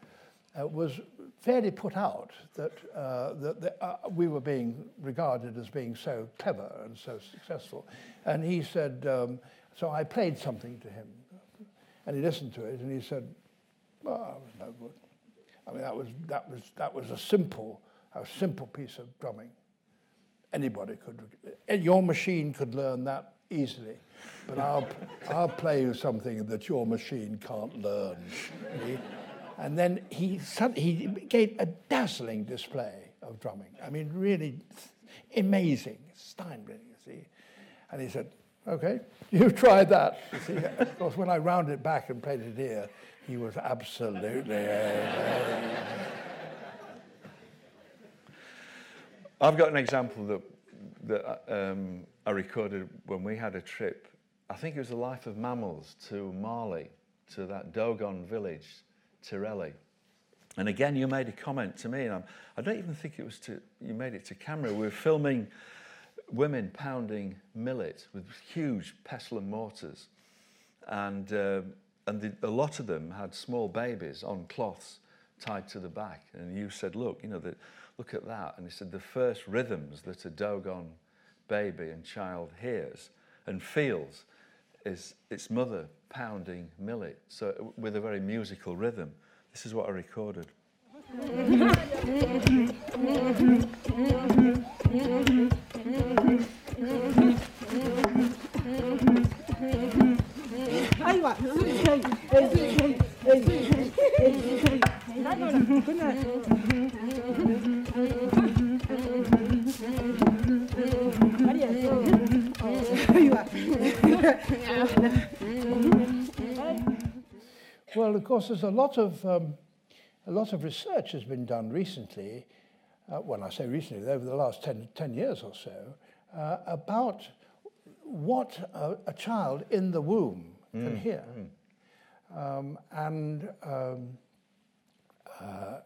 uh, was fairly put out that, uh, that, that uh, we were being regarded as being so clever and so successful. And he said, um, So I played something to him, and he listened to it, and he said, "Well, that was no good." I mean, that was that was that was a simple, a simple piece of drumming. Anybody could, eh, your machine could learn that easily, but I'll I'll play you something that your machine can't learn. And then he he gave a dazzling display of drumming. I mean, really amazing, Steinbrenner, you see. And he said, Okay, you've tried that. You see, of course, when I rounded it back and played it here, he was absolutely. I've got an example that that um, I recorded when we had a trip. I think it was the life of mammals to Mali, to that Dogon village, Tireli. And again, you made a comment to me, and I'm, I do not even think it was to you made it to camera. We were filming women pounding millet with huge pestle and mortars. And, uh, and the, a lot of them had small babies on cloths tied to the back. And you said, look, you know, the, look at that. And he said, the first rhythms that a Dogon baby and child hears and feels is its mother pounding millet, so with a very musical rhythm. This is what I recorded. well, of course, there's a lot of um, a lot of research has been done recently. Uh, when I say recently, over the last 10, 10 years or so, uh, about what a, a, child in the womb mm. can hear. Mm. Um, and um, uh,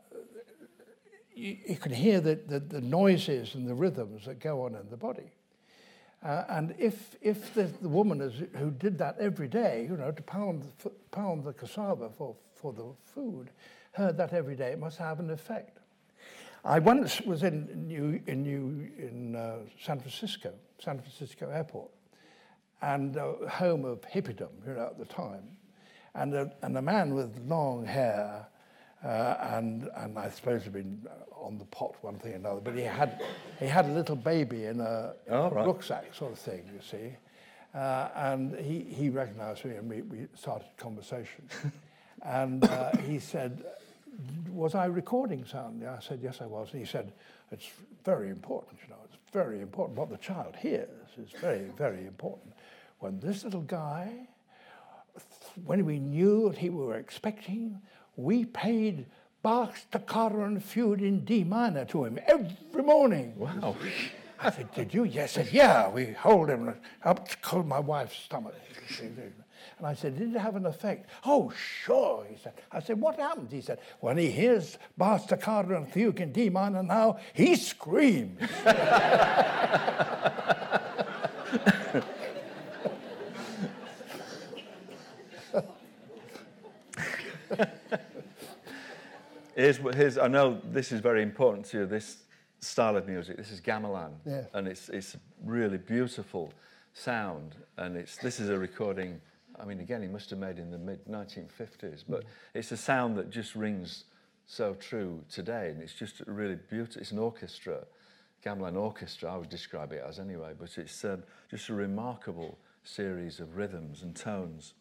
you, you, can hear the, the, the, noises and the rhythms that go on in the body. Uh, and if, if the, the woman is, who did that every day, you know, to pound, pound the cassava for, for the food, heard that every day, it must have an effect. I once was in New, in, New, in uh, San Francisco, San Francisco Airport, and uh, home of hippiedom you know, at the time. And a, and a man with long hair, uh, and, and I suppose had been on the pot, one thing or another, but he had, he had a little baby in a oh, right. rucksack sort of thing, you see. Uh, and he, he recognized me and we, we started conversation. and uh, he said, was I recording sound? I said, yes, I was. And he said, it's very important, you know, it's very important. What the child hears is very, very important. When this little guy, when we knew that he were expecting, we paid Bach's Toccata and Fugue in D minor to him every morning. Wow. I said, did you? Yes. I said, yeah, we hold him up to my wife's stomach. And I said, Did it have an effect? Oh, sure, he said. I said, What happened? He said, When he hears Bach's Toccata and fugue in D minor now, he screams. here's, here's, I know this is very important to you, this style of music. This is gamelan. Yeah. And it's, it's really beautiful sound. And it's, this is a recording I mean, again, he must have made in the mid 1950s, but it's a sound that just rings so true today, and it's just really beautiful. It's an orchestra, gamelan orchestra, I would describe it as anyway, but it's um, just a remarkable series of rhythms and tones.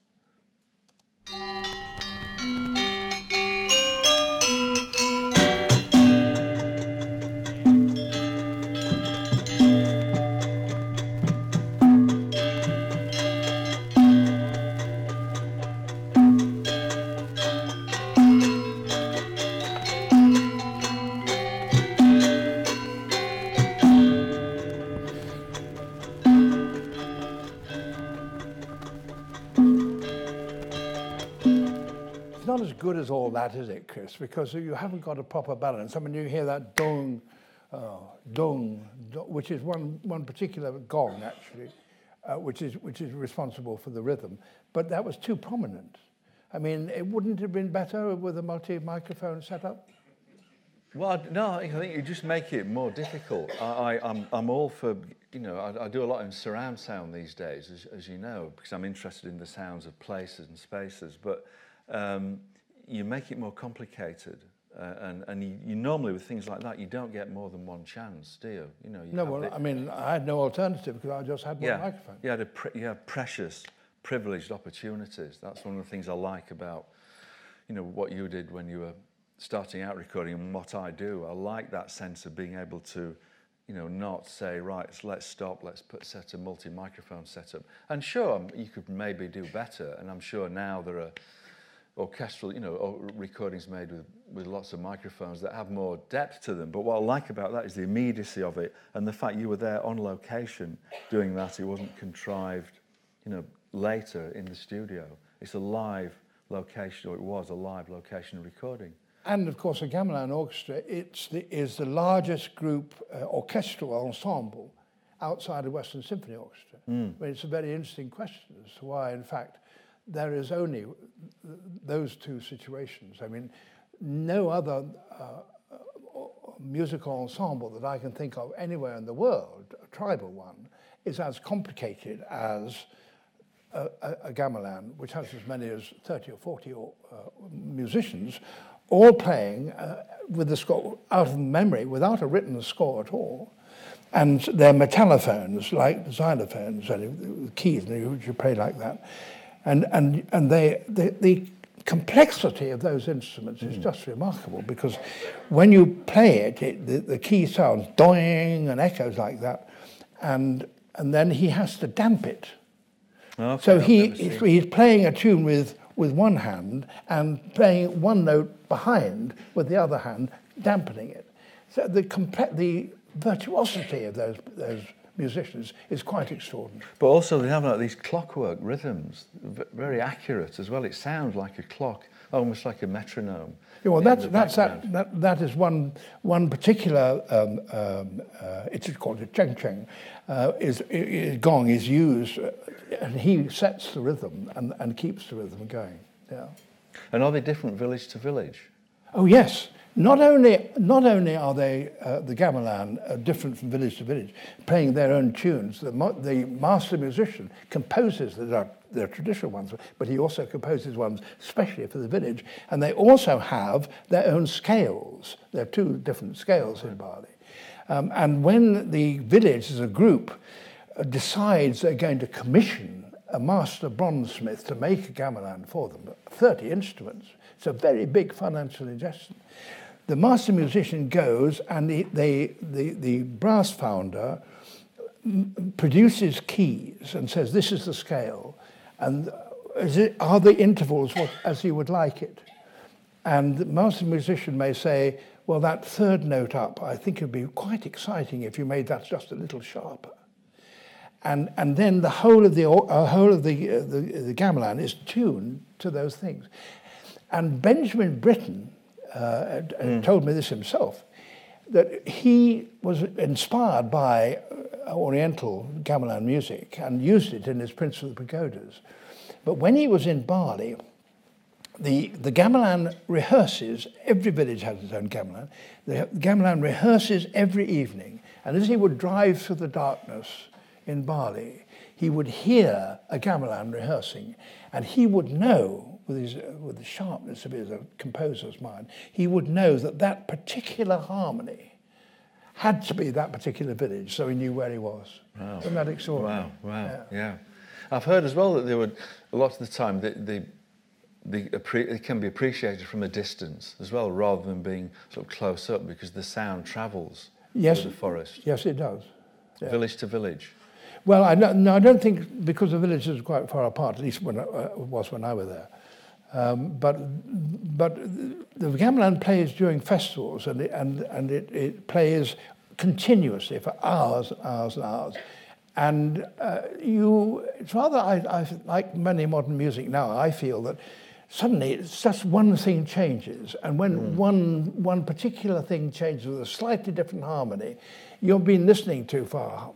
As all that, is it, Chris? Because you haven't got a proper balance. I mean, you hear that dong, uh, dong, dong, which is one, one particular gong, actually, uh, which, is, which is responsible for the rhythm. But that was too prominent. I mean, it wouldn't have been better with a multi-microphone setup? Well, no, I think you just make it more difficult. I, I, I'm, I'm all for you know, I, I do a lot in surround sound these days, as, as you know, because I'm interested in the sounds of places and spaces. But um, you make it more complicated. Uh, and and you, you normally with things like that you don't get more than one chance, do you? You know. You No, well, the- I mean, I had no alternative because I just had one yeah, microphone. you had a pre- you had precious, privileged opportunities. That's one of the things I like about, you know, what you did when you were starting out recording and what I do. I like that sense of being able to, you know, not say right, let's stop, let's put set a multi microphone setup. And sure, you could maybe do better. And I'm sure now there are orchestral, you know, recordings made with, with lots of microphones that have more depth to them. But what I like about that is the immediacy of it and the fact you were there on location doing that. It wasn't contrived, you know, later in the studio. It's a live location, or it was a live location recording. And of course, the Gamelan Orchestra it's the, is the largest group uh, orchestral ensemble outside of Western Symphony Orchestra. I mean, it's a very interesting question as to why, in fact, there is only those two situations. I mean, no other uh, musical ensemble that I can think of anywhere in the world, a tribal one, is as complicated as a, a, a gamelan, which has as many as 30 or 40 or, uh, musicians, all playing uh, with the score out of memory, without a written score at all. And they're metallophones, like xylophones, and keys, and you, you play like that. And, and, and they, the, the complexity of those instruments is hmm. just remarkable because when you play it, it the, the key sounds doing and echoes like that. And, and then he has to damp it. Okay, So I've he, he's, he's playing a tune with, with one hand and playing one note behind with the other hand, dampening it. So the, comple- the virtuosity of those, those musicians is quite extraordinary. But also they have like these clockwork rhythms, very accurate as well. It sounds like a clock, almost like a metronome. Yeah, well, that's, that's that, that, that is one, one particular, um, um, uh, it's called a cheng cheng, uh, is, i- i- gong is used, uh, and he sets the rhythm and, and keeps the rhythm going. Yeah. And are they different village to village? Oh yes. Not only, not only are they, uh, the gamelan, uh, different from village to village, playing their own tunes, the, the master musician composes the, their traditional ones, but he also composes ones especially for the village, and they also have their own scales. There are two different scales in Bali. Um, and when the village as a group uh, decides they're going to commission a master bronzesmith to make a gamelan for them, 30 instruments, it's a very big financial ingestion. The master musician goes and the, they, the, the brass founder produces keys and says, this is the scale. And it, are the intervals what, as you would like it? And the master musician may say, well, that third note up, I think it would be quite exciting if you made that just a little sharper. And, and then the whole of the, uh, whole of the, uh, the, the gamelan is tuned to those things. And Benjamin Britten uh, had told me this himself, that he was inspired by uh, Oriental gamelan music and used it in his Prince of the Pagodas. But when he was in Bali, the, the gamelan rehearses, every village has its own gamelan. The gamelan rehearses every evening. And as he would drive through the darkness in Bali, he would hear a gamelan rehearsing. And he would know, with, his, with the sharpness of his uh, composer's mind, he would know that that particular harmony had to be that particular village, so he knew where he was. Wow. Isn't that extraordinary? Wow, wow, yeah. I've heard as well that they would, a lot of the time, they, they, they, they can be appreciated from a distance as well, rather than being sort of close up, because the sound travels Yes. through the forest, Yes, it does. Yeah. village to village. Well, I no, I don't think because the villages are quite far apart. At least when I, uh, was when I was there. Um, but but the gamelan plays during festivals, and it, and and it, it plays continuously for hours, and hours, and hours. And uh, you, it's rather I, I like many modern music now. I feel that suddenly it's just one thing changes, and when one one particular thing changes with a slightly different harmony, you've been listening to for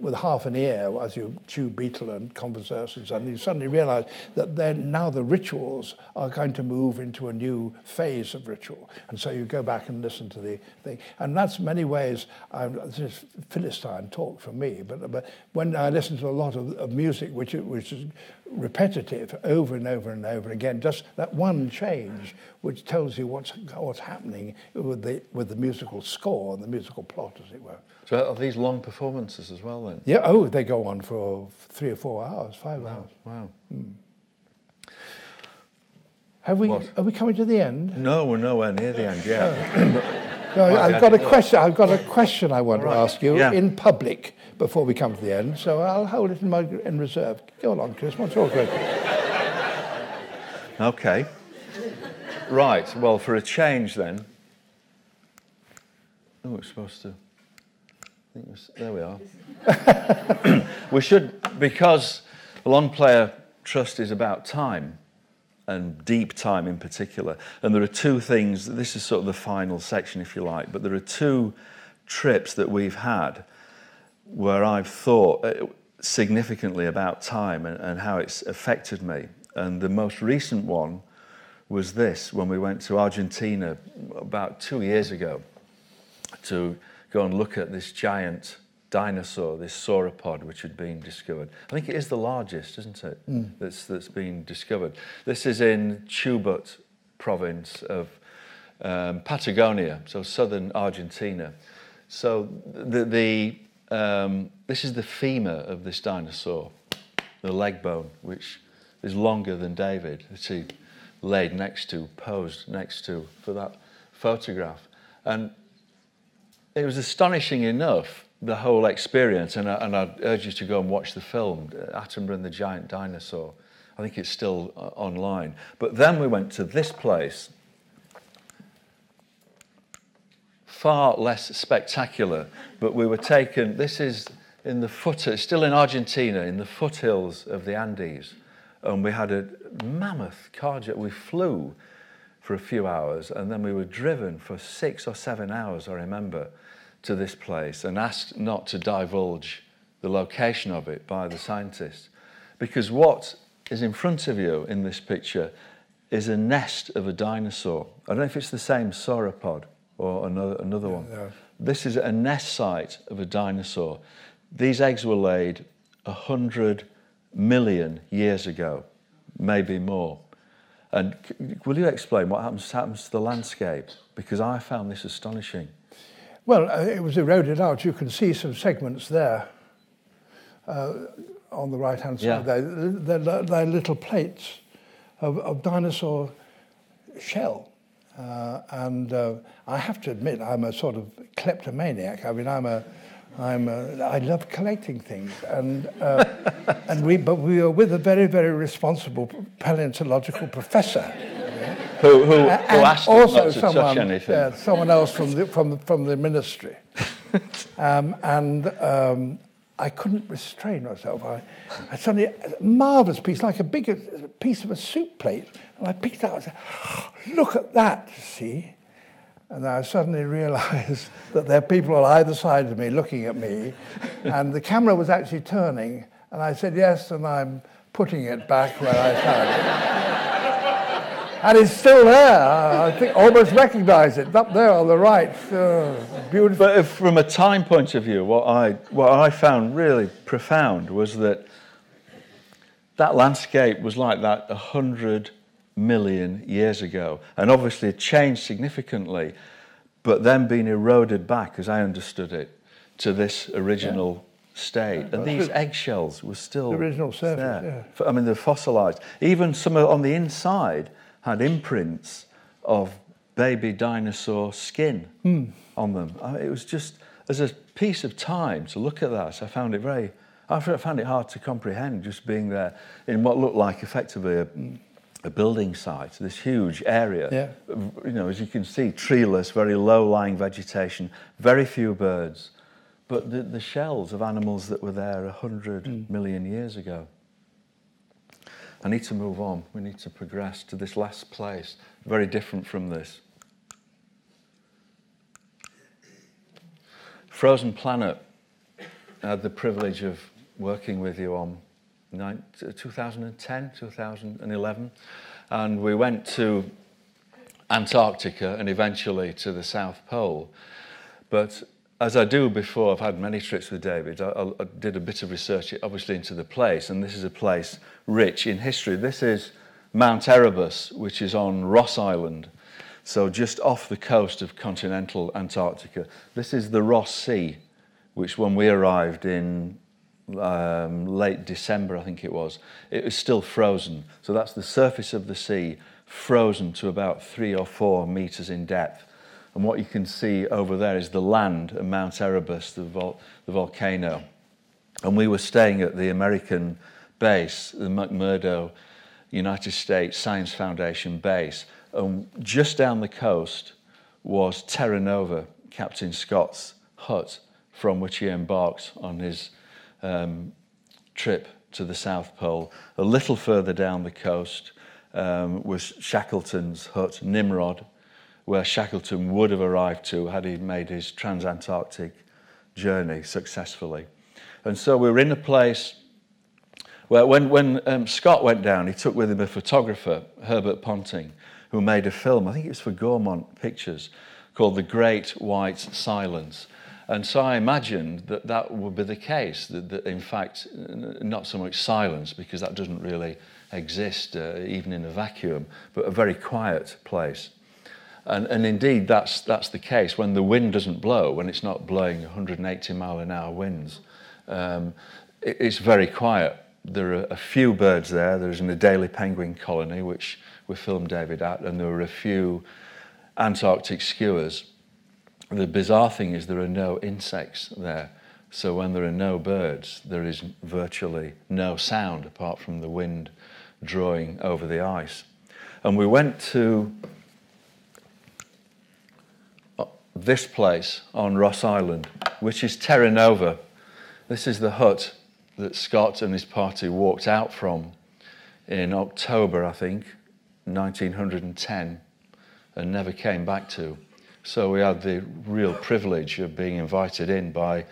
with half an ear as you chew betel and converses, and you suddenly realise that then now the rituals are going to move into a new phase of ritual, and so you go back and listen to the thing, and that's many ways. Um, this is Philistine talk for me, but, but when I listen to a lot of, of music, which which is repetitive over and over and over again, just that one change, which tells you what's what's happening with the with the musical score and the musical plot, as it were. So are these long performances as well then? Yeah. Oh, they go on for three or four hours, five wow. hours. Wow. Mm. Have we? What? Are we coming to the end? No, we're nowhere near the end yet. No, I've got a question. I've got a question I want Right. to ask you Yeah. in public before we come to the end. So I'll hold it in my in reserve. Go along, Chris. What's your question? Okay. Right. Well, for a change then. Oh, it's supposed to. There we are. we should, because Longplayer trust is about time, and deep time in particular. And there are two things. This is sort of the final section, if you like. But there are two trips that we've had where I've thought uh, significantly about time and, and how it's affected me. And the most recent one was this when we went to Argentina about two years ago to go and look at this giant dinosaur, this sauropod, which had been discovered. I think it is the largest, isn't it? That's, that's been discovered. This is in Chubut province of um, Patagonia, so southern Argentina. So the, the, um, this is the femur of this dinosaur, the leg bone, which is longer than David, that he laid next to, posed next to for that photograph. And it was astonishing enough, the whole experience, and, I, and I'd urge you to go and watch the film, uh, Attenborough and the Giant Dinosaur. I think it's still uh, online. But then we went to this place, far less spectacular, but we were taken, this is in the foot, it's still in Argentina, in the foothills of the Andes. And we had a mammoth car jet. We flew for a few hours and then we were driven for six or seven hours, I remember, to this place and asked not to divulge the location of it by the scientists. Because what is in front of you in this picture is a nest of a dinosaur. I don't know if it's the same sauropod or another, another one. yeah. This is a nest site of a dinosaur. These eggs were laid 100 million years ago, maybe more. And will you explain what happens, happens to the landscape? Because I found this astonishing. Well, uh, it was eroded out. You can see some segments there uh, on the right hand side. Yeah. They're, they're, they're little plates of, of dinosaur shell. Uh, and uh, I have to admit, I'm a sort of kleptomaniac. I mean, I'm a, I'm a, I love collecting things, and uh, and we, but we were with a very, very responsible paleontological professor. Who, who, who asked us also not to someone, touch anything? yeah, someone else from the, from from the ministry. um, and um, I couldn't restrain myself. I, I suddenly, a marvellous piece, like a big piece of a soup plate, and I picked it up and said, look at that, see? And I suddenly realized that there are people on either side of me looking at me, and the camera was actually turning, and I said, yes, and I'm putting it back where I found it. And it's still there. I think almost recognise it up there on the right. Oh, beautiful. But from a time point of view, what I, what I found really profound was that that landscape was like that a 100 million years ago. And obviously it changed significantly, but then being eroded back, as I understood it, to this original state. And these eggshells were still The original surface, there. I mean, they're fossilized. Even some of- on the inside had imprints of baby dinosaur skin hmm. on them. It was just, as a piece of time to look at that, I found it very, I found it hard to comprehend just being there in what looked like effectively a, a building site, this huge area. Yeah. You know, as you can see, treeless, very low-lying vegetation, very few birds. But the, the shells of animals that were there 100 hmm. million years ago. I need to move on. We need to progress to this last place, very different from this. Frozen planet. I had the privilege of working with you on 2010, 2011, and we went to Antarctica and eventually to the South Pole. But as I do before, I've had many trips with David. I, I did a bit of research, obviously, into the place, and this is a place rich in history. This is Mount Erebus, which is on Ross Island, so just off the coast of continental Antarctica. This is the Ross Sea, which when we arrived in um, late December, I think it was, it was still frozen. So that's the surface of the sea frozen to about three or four meters in depth. And what you can see over there is the land of Mount Erebus, the, vol- the volcano. And we were staying at the American base, the McMurdo United States Science Foundation base. And just down the coast was Terra Nova, Captain Scott's hut, from which he embarked on his um, trip to the South Pole. A little further down the coast um, was Shackleton's hut, Nimrod, where Shackleton would have arrived to had he made his transantarctic journey successfully. And so we were in a place where when, when um, Scott went down, he took with him a photographer, Herbert Ponting, who made a film, I think it was for Gaumont Pictures, called The Great White Silence. And so I imagined that that would be the case, that, that in fact, not so much silence, because that doesn't really exist, uh, even in a vacuum, but a very quiet place. And, and indeed, that's, that's the case. When the wind doesn't blow, when it's not blowing 180 mile an hour winds, um, it, it's very quiet. There are a few birds there. There's an Adelie penguin colony, which we filmed David at, and there were a few Antarctic skuas the bizarre thing is there are no insects there. So when there are no birds, there is virtually no sound apart from the wind drawing over the ice. And we went to uh, this place on Ross Island, which is Terra Nova. This is the hut that Scott and his party walked out from in October, I think, 1910, and never came back to. So we had the real privilege of being invited in by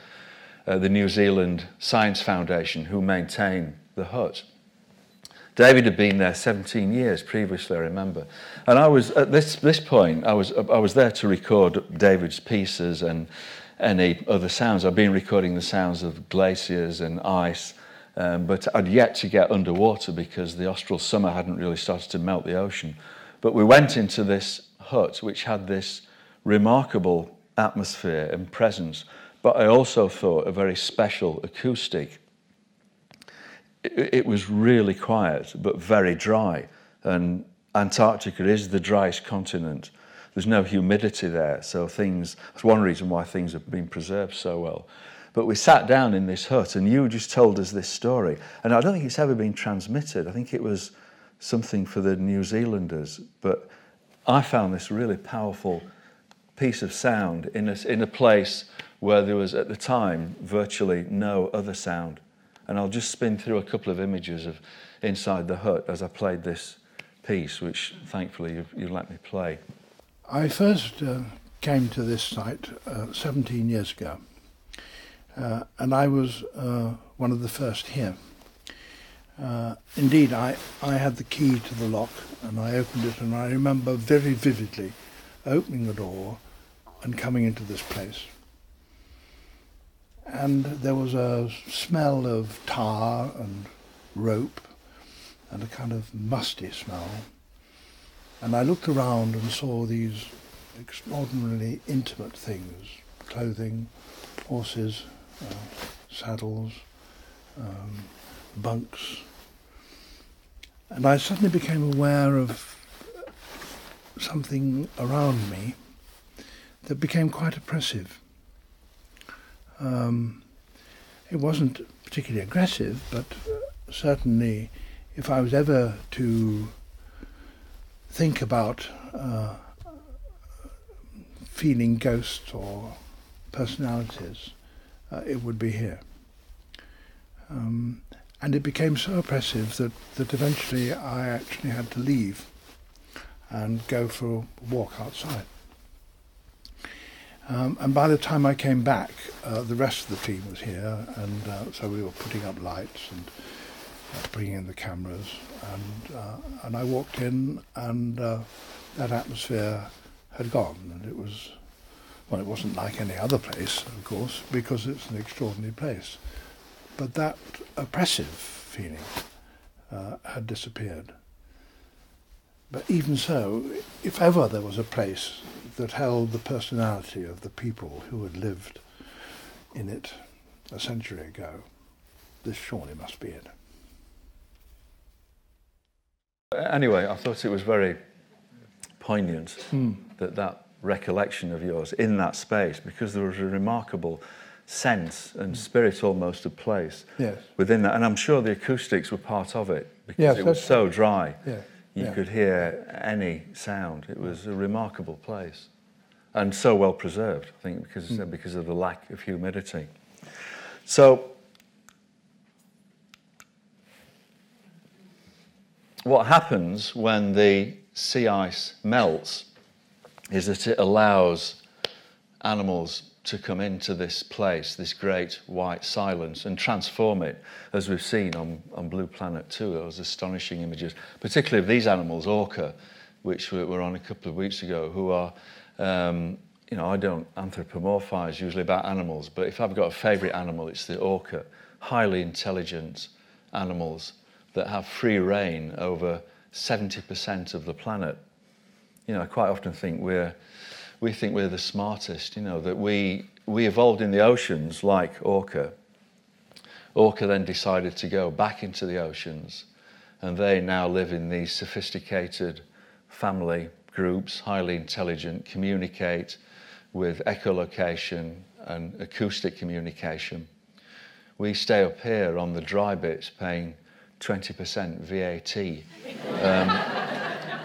uh, the New Zealand Science Foundation, who maintain the hut. David had been there 17 years previously, I remember. And I was, at this, this point, I was, I was there to record David's pieces and any other sounds. I've been recording the sounds of glaciers and ice, um, but I'd yet to get underwater because the austral summer hadn't really started to melt the ocean. But we went into this hut, which had this remarkable atmosphere and presence, but I also thought a very special acoustic. It, was really quiet, but very dry. And Antarctica is the driest continent. There's no humidity there, so things, that's one reason why things have been preserved so well. But we sat down in this hut, and you just told us this story. And I don't think it's ever been transmitted. I think it was something for the New Zealanders. But I found this really powerful piece of sound in a, in a place where there was, at the time, virtually no other sound. And I'll just spin through a couple of images of inside the hut as I played this piece, which thankfully you've, you let me play. I first uh, came to this site uh, 17 years ago, uh, and I was uh, one of the first here. Uh, indeed, I, I had the key to the lock, and I opened it, and I remember very vividly opening the door and coming into this place. And there was a smell of tar and rope and a kind of musty smell. And I looked around and saw these extraordinarily intimate things clothing, horses, uh, saddles, um, bunks. And I suddenly became aware of something around me that became quite oppressive. Um, it wasn't particularly aggressive, but certainly if I was ever to think about uh, feeling ghosts or personalities, uh, it would be here. Um, and it became so oppressive that, that eventually I actually had to leave and go for a walk outside. Um, and by the time I came back, uh, the rest of the team was here, and uh, so we were putting up lights and uh, bringing in the cameras. And, uh, and I walked in, and uh, that atmosphere had gone, and it was, well, it wasn't like any other place, of course, because it's an extraordinary place. But that oppressive feeling uh, had disappeared. But even so, if ever there was a place that held the personality of the people who had lived in it a century ago, this surely must be it. Anyway, I thought it was very poignant Mm. that that recollection of yours in that space, because there was a remarkable sense and spirit almost of place Yes. within that. And I'm sure the acoustics were part of it because Yes, it was so dry. Yeah. You yeah. could hear any sound. It was a remarkable place and so well preserved, I think, because, Mm. because of the lack of humidity. So, what happens when the sea ice melts is that it allows animals to come into this place, this great white silence, and transform it, as we've seen on, on Blue Planet 2. Those astonishing images, particularly of these animals, orca, which we were on a couple of weeks ago, who are, um, you know, I don't anthropomorphize usually about animals, but if I've got a favourite animal, it's the orca. Highly intelligent animals that have free reign over 70% of the planet. You know, I quite often think we're we think we're the smartest, you know, that we, we evolved in the oceans like orca. Orca then decided to go back into the oceans, and they now live in these sophisticated family groups, highly intelligent, communicate with echolocation and acoustic communication. We stay up here on the dry bits paying 20% VAT. Um,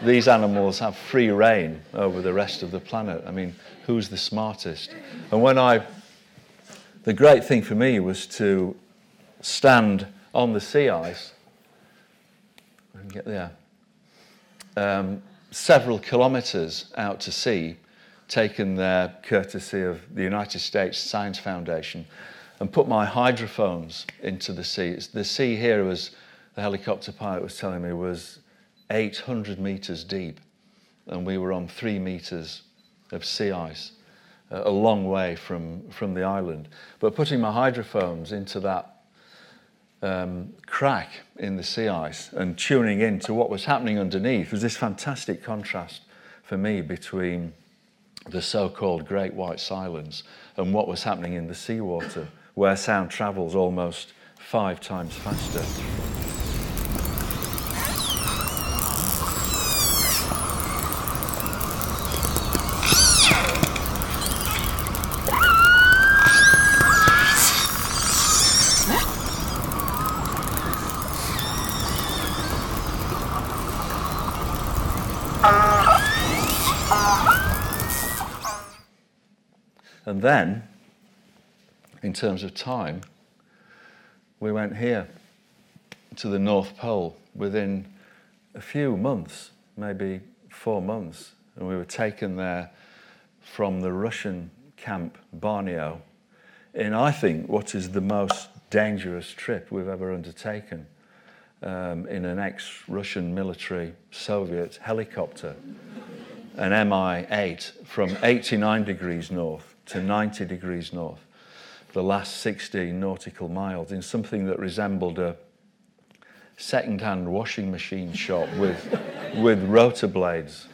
these animals have free reign over the rest of the planet. I mean, who's the smartest? And when I, the great thing for me was to stand on the sea ice, can get there, um, several kilometres out to sea, taken there courtesy of the United States Science Foundation, and put my hydrophones into the sea. It's, the sea here was, the helicopter pilot was telling me, was 800 metres deep, and we were on three metres of sea ice, uh, a long way from, from the island. But putting my hydrophones into that um, crack in the sea ice and tuning in to what was happening underneath was this fantastic contrast for me between the so called Great White Silence and what was happening in the seawater, where sound travels almost five times faster. And then, in terms of time, we went here to the North Pole within a few months, maybe four months, and we were taken there from the Russian camp Barneo in, I think, what is the most dangerous trip we've ever undertaken um, in an ex Russian military Soviet helicopter, an Mi 8 from 89 degrees north to 90 degrees north, the last 60 nautical miles, in something that resembled a second hand washing machine shop with, with rotor blades.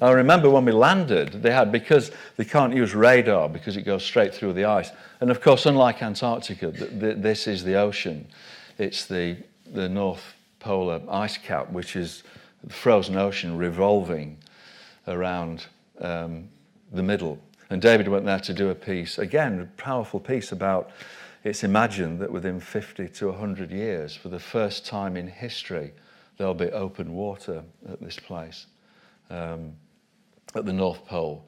I remember when we landed, they had, because they can't use radar because it goes straight through the ice. And of course, unlike Antarctica, th- th- this is the ocean. It's the, the North Polar ice cap, which is the frozen ocean revolving around um, the middle. And David went there to do a piece, again, a powerful piece about it's imagined that within 50 to 100 years, for the first time in history, there'll be open water at this place, um, at the North Pole.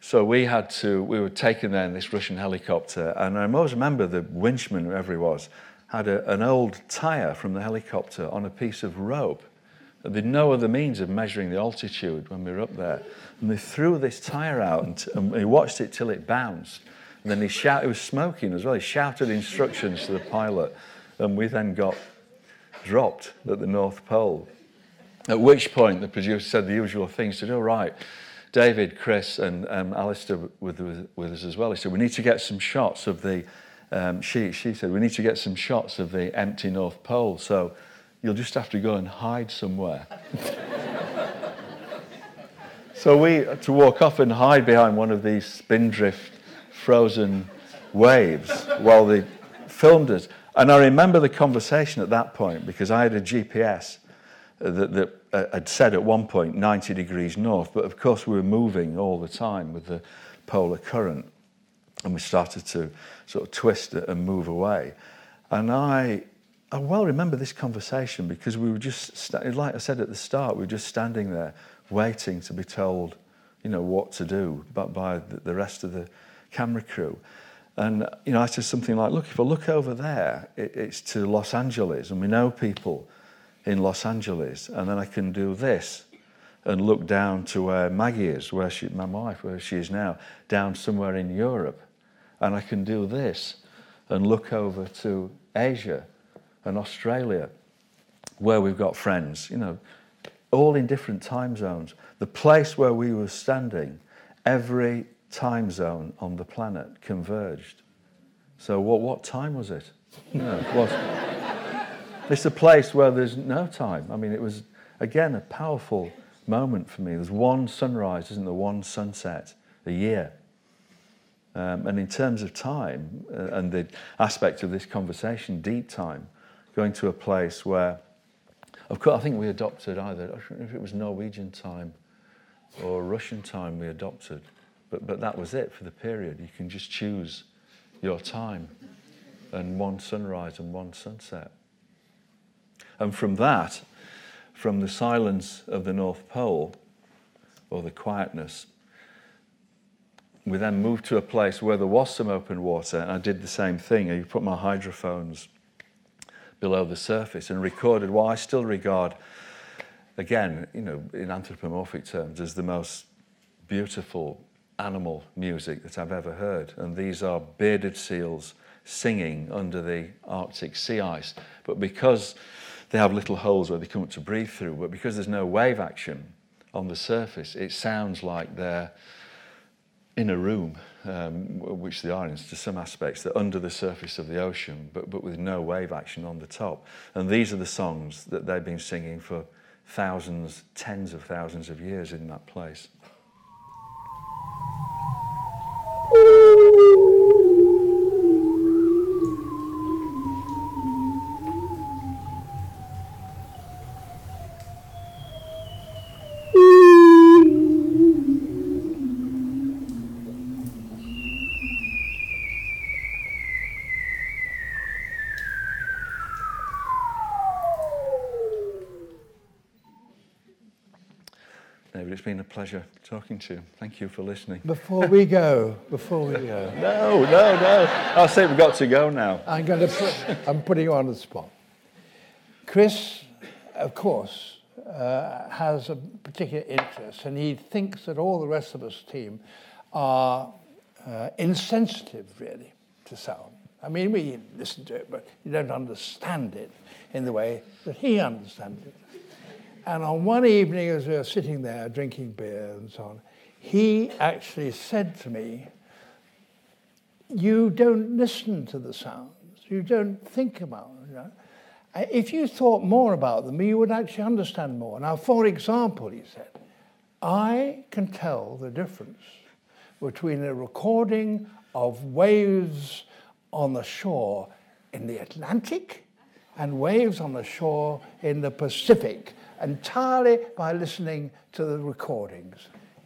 So we had to, we were taken there in this Russian helicopter, and I always remember the winchman, whoever he was, had a, an old tyre from the helicopter on a piece of rope There'd no other means of measuring the altitude when we were up there. And they threw this tyre out and, he watched it till it bounced. And then he shouted, it was smoking as well. He shouted instructions to the pilot. And we then got dropped at the North Pole. At which point the producer said the usual things to do. Right, David, Chris, and um, Alistair with, with, with us as well. He said, we need to get some shots of the, um, she, she said, we need to get some shots of the empty North Pole. So you'll just have to go and hide somewhere. so we had to walk off and hide behind one of these spindrift frozen waves while they filmed us. And I remember the conversation at that point because I had a GPS that, that uh, had said at one point 90 degrees north, but of course we were moving all the time with the polar current. And we started to sort of twist it and move away. And I, I well remember this conversation because we were just, like I said at the start, we were just standing there waiting to be told, you know, what to do by, by the rest of the camera crew. And you know, I said something like, "Look, if I look over there, it, it's to Los Angeles, and we know people in Los Angeles, and then I can do this and look down to where Maggie is, where she, my wife, where she is now, down somewhere in Europe, and I can do this and look over to Asia and Australia, where we've got friends, you know, all in different time zones. The place where we were standing, every time zone on the planet converged. So, what, what time was it? No, it was. it's a place where there's no time. I mean, it was, again, a powerful moment for me. There's one sunrise, isn't there? One sunset a year. Um, and in terms of time uh, and the aspect of this conversation, deep time, going to a place where, of course, I think we adopted either, I don't know if it was Norwegian time or Russian time we adopted. But, but that was it for the period. You can just choose your time and one sunrise and one sunset. And from that, from the silence of the North Pole, or the quietness, we then moved to a place where there was some open water, and I did the same thing. I put my hydrophones below the surface and recorded what I still regard, again, you know, in anthropomorphic terms, as the most beautiful animal music that I've ever heard. And these are bearded seals singing under the Arctic sea ice. But because they have little holes where they come up to breathe through, but because there's no wave action on the surface, it sounds like they're in a room, um, which are in to some aspects. They're under the surface of the ocean, but, but with no wave action on the top. And these are the songs that they've been singing for thousands, tens of thousands of years in that place. Been a pleasure talking to you. Thank you for listening. Before we go, before we go. no, no, no. I say we've got to go now. I'm going to put, I'm putting you on the spot. Chris, of course, uh, has a particular interest, and he thinks that all the rest of us team are uh, insensitive, really, to sound. I mean, we listen to it, but you don't understand it in the way that he understands it. And on one evening, as we were sitting there drinking beer and so on, he actually said to me, You don't listen to the sounds, you don't think about them. You know? If you thought more about them, you would actually understand more. Now, for example, he said, I can tell the difference between a recording of waves on the shore in the Atlantic and waves on the shore in the Pacific entirely by listening to the recordings.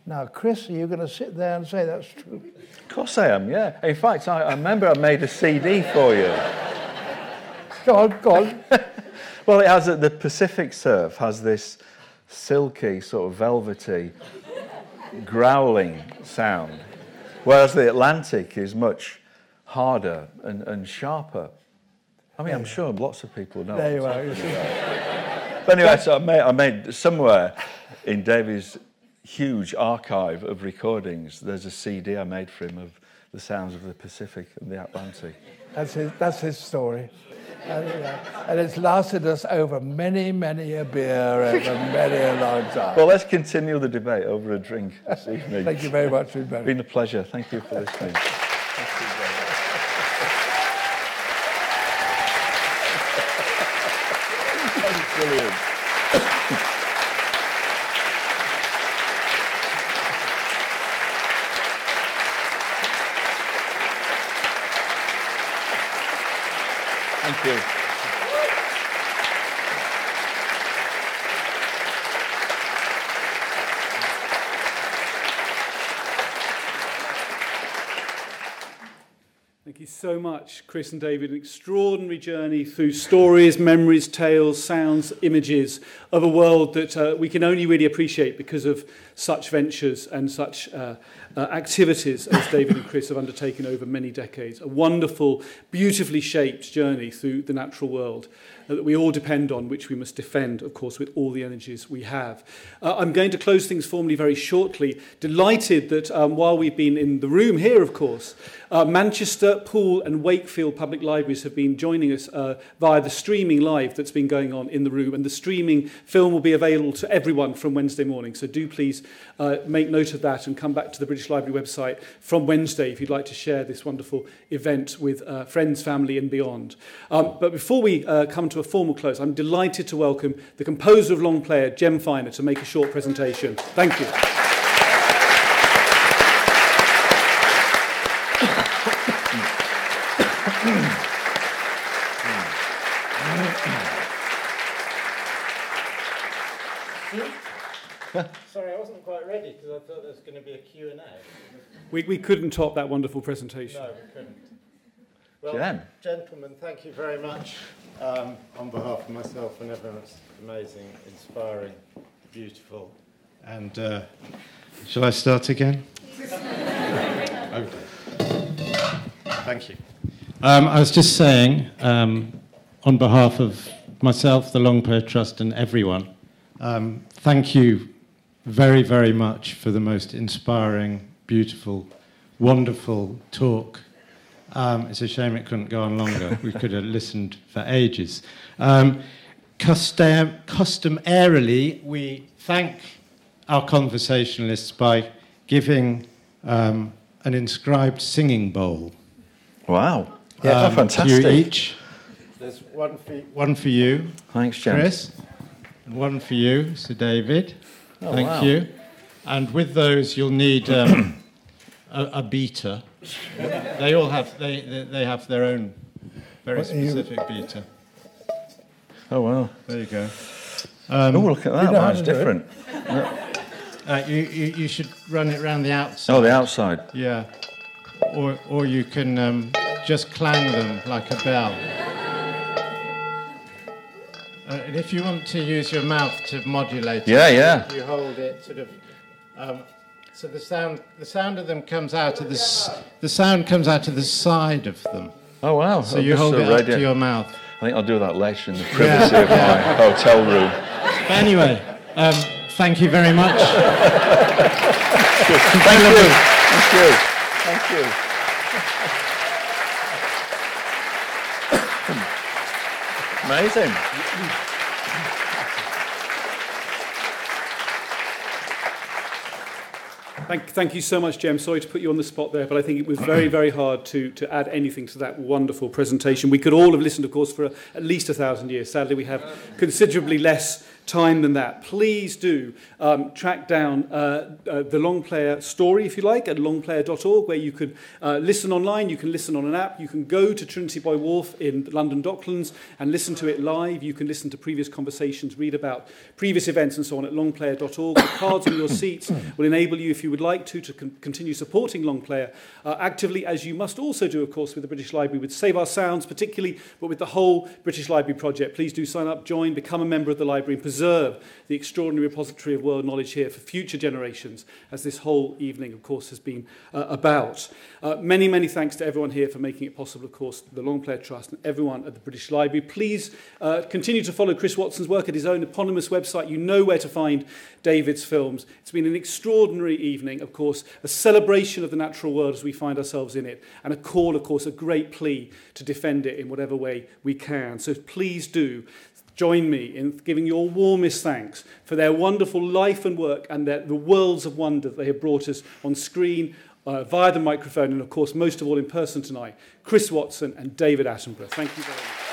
Now, Chris, are you going to sit there and say that's true? Of course I am, yeah. In fact, I, I remember I made a CD for you. go on, go on. well, it has a, the Pacific surf has this silky, sort of velvety, growling sound, whereas the Atlantic is much harder and, and sharper. I mean, I'm sure lots of people know. There you are. but anyway, so I made, I made somewhere in Davy's huge archive of recordings, there's a CD I made for him of the sounds of the Pacific and the Atlantic. That's his, that's his story. And, uh, and it's lasted us over many, many a beer over many a long time. Well, let's continue the debate over a drink this evening. Thank you very much It's been a pleasure. Thank you for listening. Brilliant. Thank you. Thank you so much, Chris and David. An extraordinary journey through stories, memories, tales, sounds, images of a world that uh, we can only really appreciate because of such ventures and such uh, uh, activities as David and Chris have undertaken over many decades. A wonderful, beautifully shaped journey through the natural world that we all depend on, which we must defend, of course, with all the energies we have. Uh, I'm going to close things formally very shortly. Delighted that um, while we've been in the room here, of course, uh, Manchester, Poole, and Wakefield public libraries have been joining us uh, via the streaming live that's been going on in the room. And the streaming film will be available to everyone from Wednesday morning. So do please uh, make note of that and come back to the British Library website from Wednesday if you'd like to share this wonderful event with uh, friends, family, and beyond. Um, but before we uh, come to a formal close, I'm delighted to welcome the composer of Longplayer, Jem Finer, to make a short presentation. Thank you. Sorry, I wasn't quite ready because I thought there was going to be a Q&A. We, we couldn't top that wonderful presentation. No, we couldn't. Well, Jen. gentlemen, thank you very much um, on behalf of myself and everyone. It's amazing, inspiring, beautiful. And uh, shall I start again? okay. Thank you. Um, I was just saying, um, on behalf of myself, the Longplayer Trust, and everyone, um, thank you very, very much for the most inspiring, beautiful, wonderful talk. Um, it's a shame it couldn't go on longer. we could have listened for ages. Um, custom, customarily, we thank our conversationalists by giving um, an inscribed singing bowl Wow. Yeah, um, fantastic. to you each. There's one for, one for you, Thanks, Jem. Chris, and one for you, Sir David. Oh, Thank wow. you. And with those, you'll need um, a, a beater. they all have they, they, they have their own very What are you- specific beater. Oh, wow. There you go. oh, Um, look at that. know how That's to do it? different. uh, you, you, you should run it round the outside. Oh, the outside. Yeah. Or, or you can um, just clang them like a bell. Uh, and if you want to use your mouth to modulate it, Yeah, yeah. you hold it sort of. Um, so the sound, the sound of them comes out of the, s- the sound comes out of the side of them. Oh, wow. So Oh, you hold is it a up to your mouth. I think I'll do that later in the privacy of my hotel room. But anyway, um, thank you very much. Thank you. Thank you. Thank you. Amazing. Thank, thank you so much, Jem. Sorry to put you on the spot there, but I think it was very, very hard to, to add anything to that wonderful presentation. We could all have listened, of course, for a, at least a thousand years. Sadly, we have considerably less time than that. Please do um, track down uh, uh, the Longplayer story, if you like, at longplayer.org, where you can uh, listen online, you can listen on an app, you can go to Trinity Buoy Wharf in London Docklands and listen to it live. You can listen to previous conversations, read about previous events and so on at longplayer.org. The cards on your seats will enable you, if you would like to, to con- continue supporting Longplayer uh, actively, as you must also do, of course, with the British Library, with Save Our Sounds particularly, but with the whole British Library project. Please do sign up, join, become a member of the library, and preserve the extraordinary repository of world knowledge here for future generations, as this whole evening, of course, has been uh, about. Uh, many, many thanks to everyone here for making it possible, of course, the Longplayer Trust and everyone at the British Library. Please uh, continue to follow Chris Watson's work at his own eponymous website. You know where to find David's films. It's been an extraordinary evening, of course, a celebration of the natural world as we find ourselves in it, and a call, of course, a great plea to defend it in whatever way we can. So please do join me in giving your warmest thanks for their wonderful life and work and their, the worlds of wonder they have brought us on screen, uh, via the microphone, and of course, most of all in person tonight, Chris Watson and David Attenborough. Thank you very much.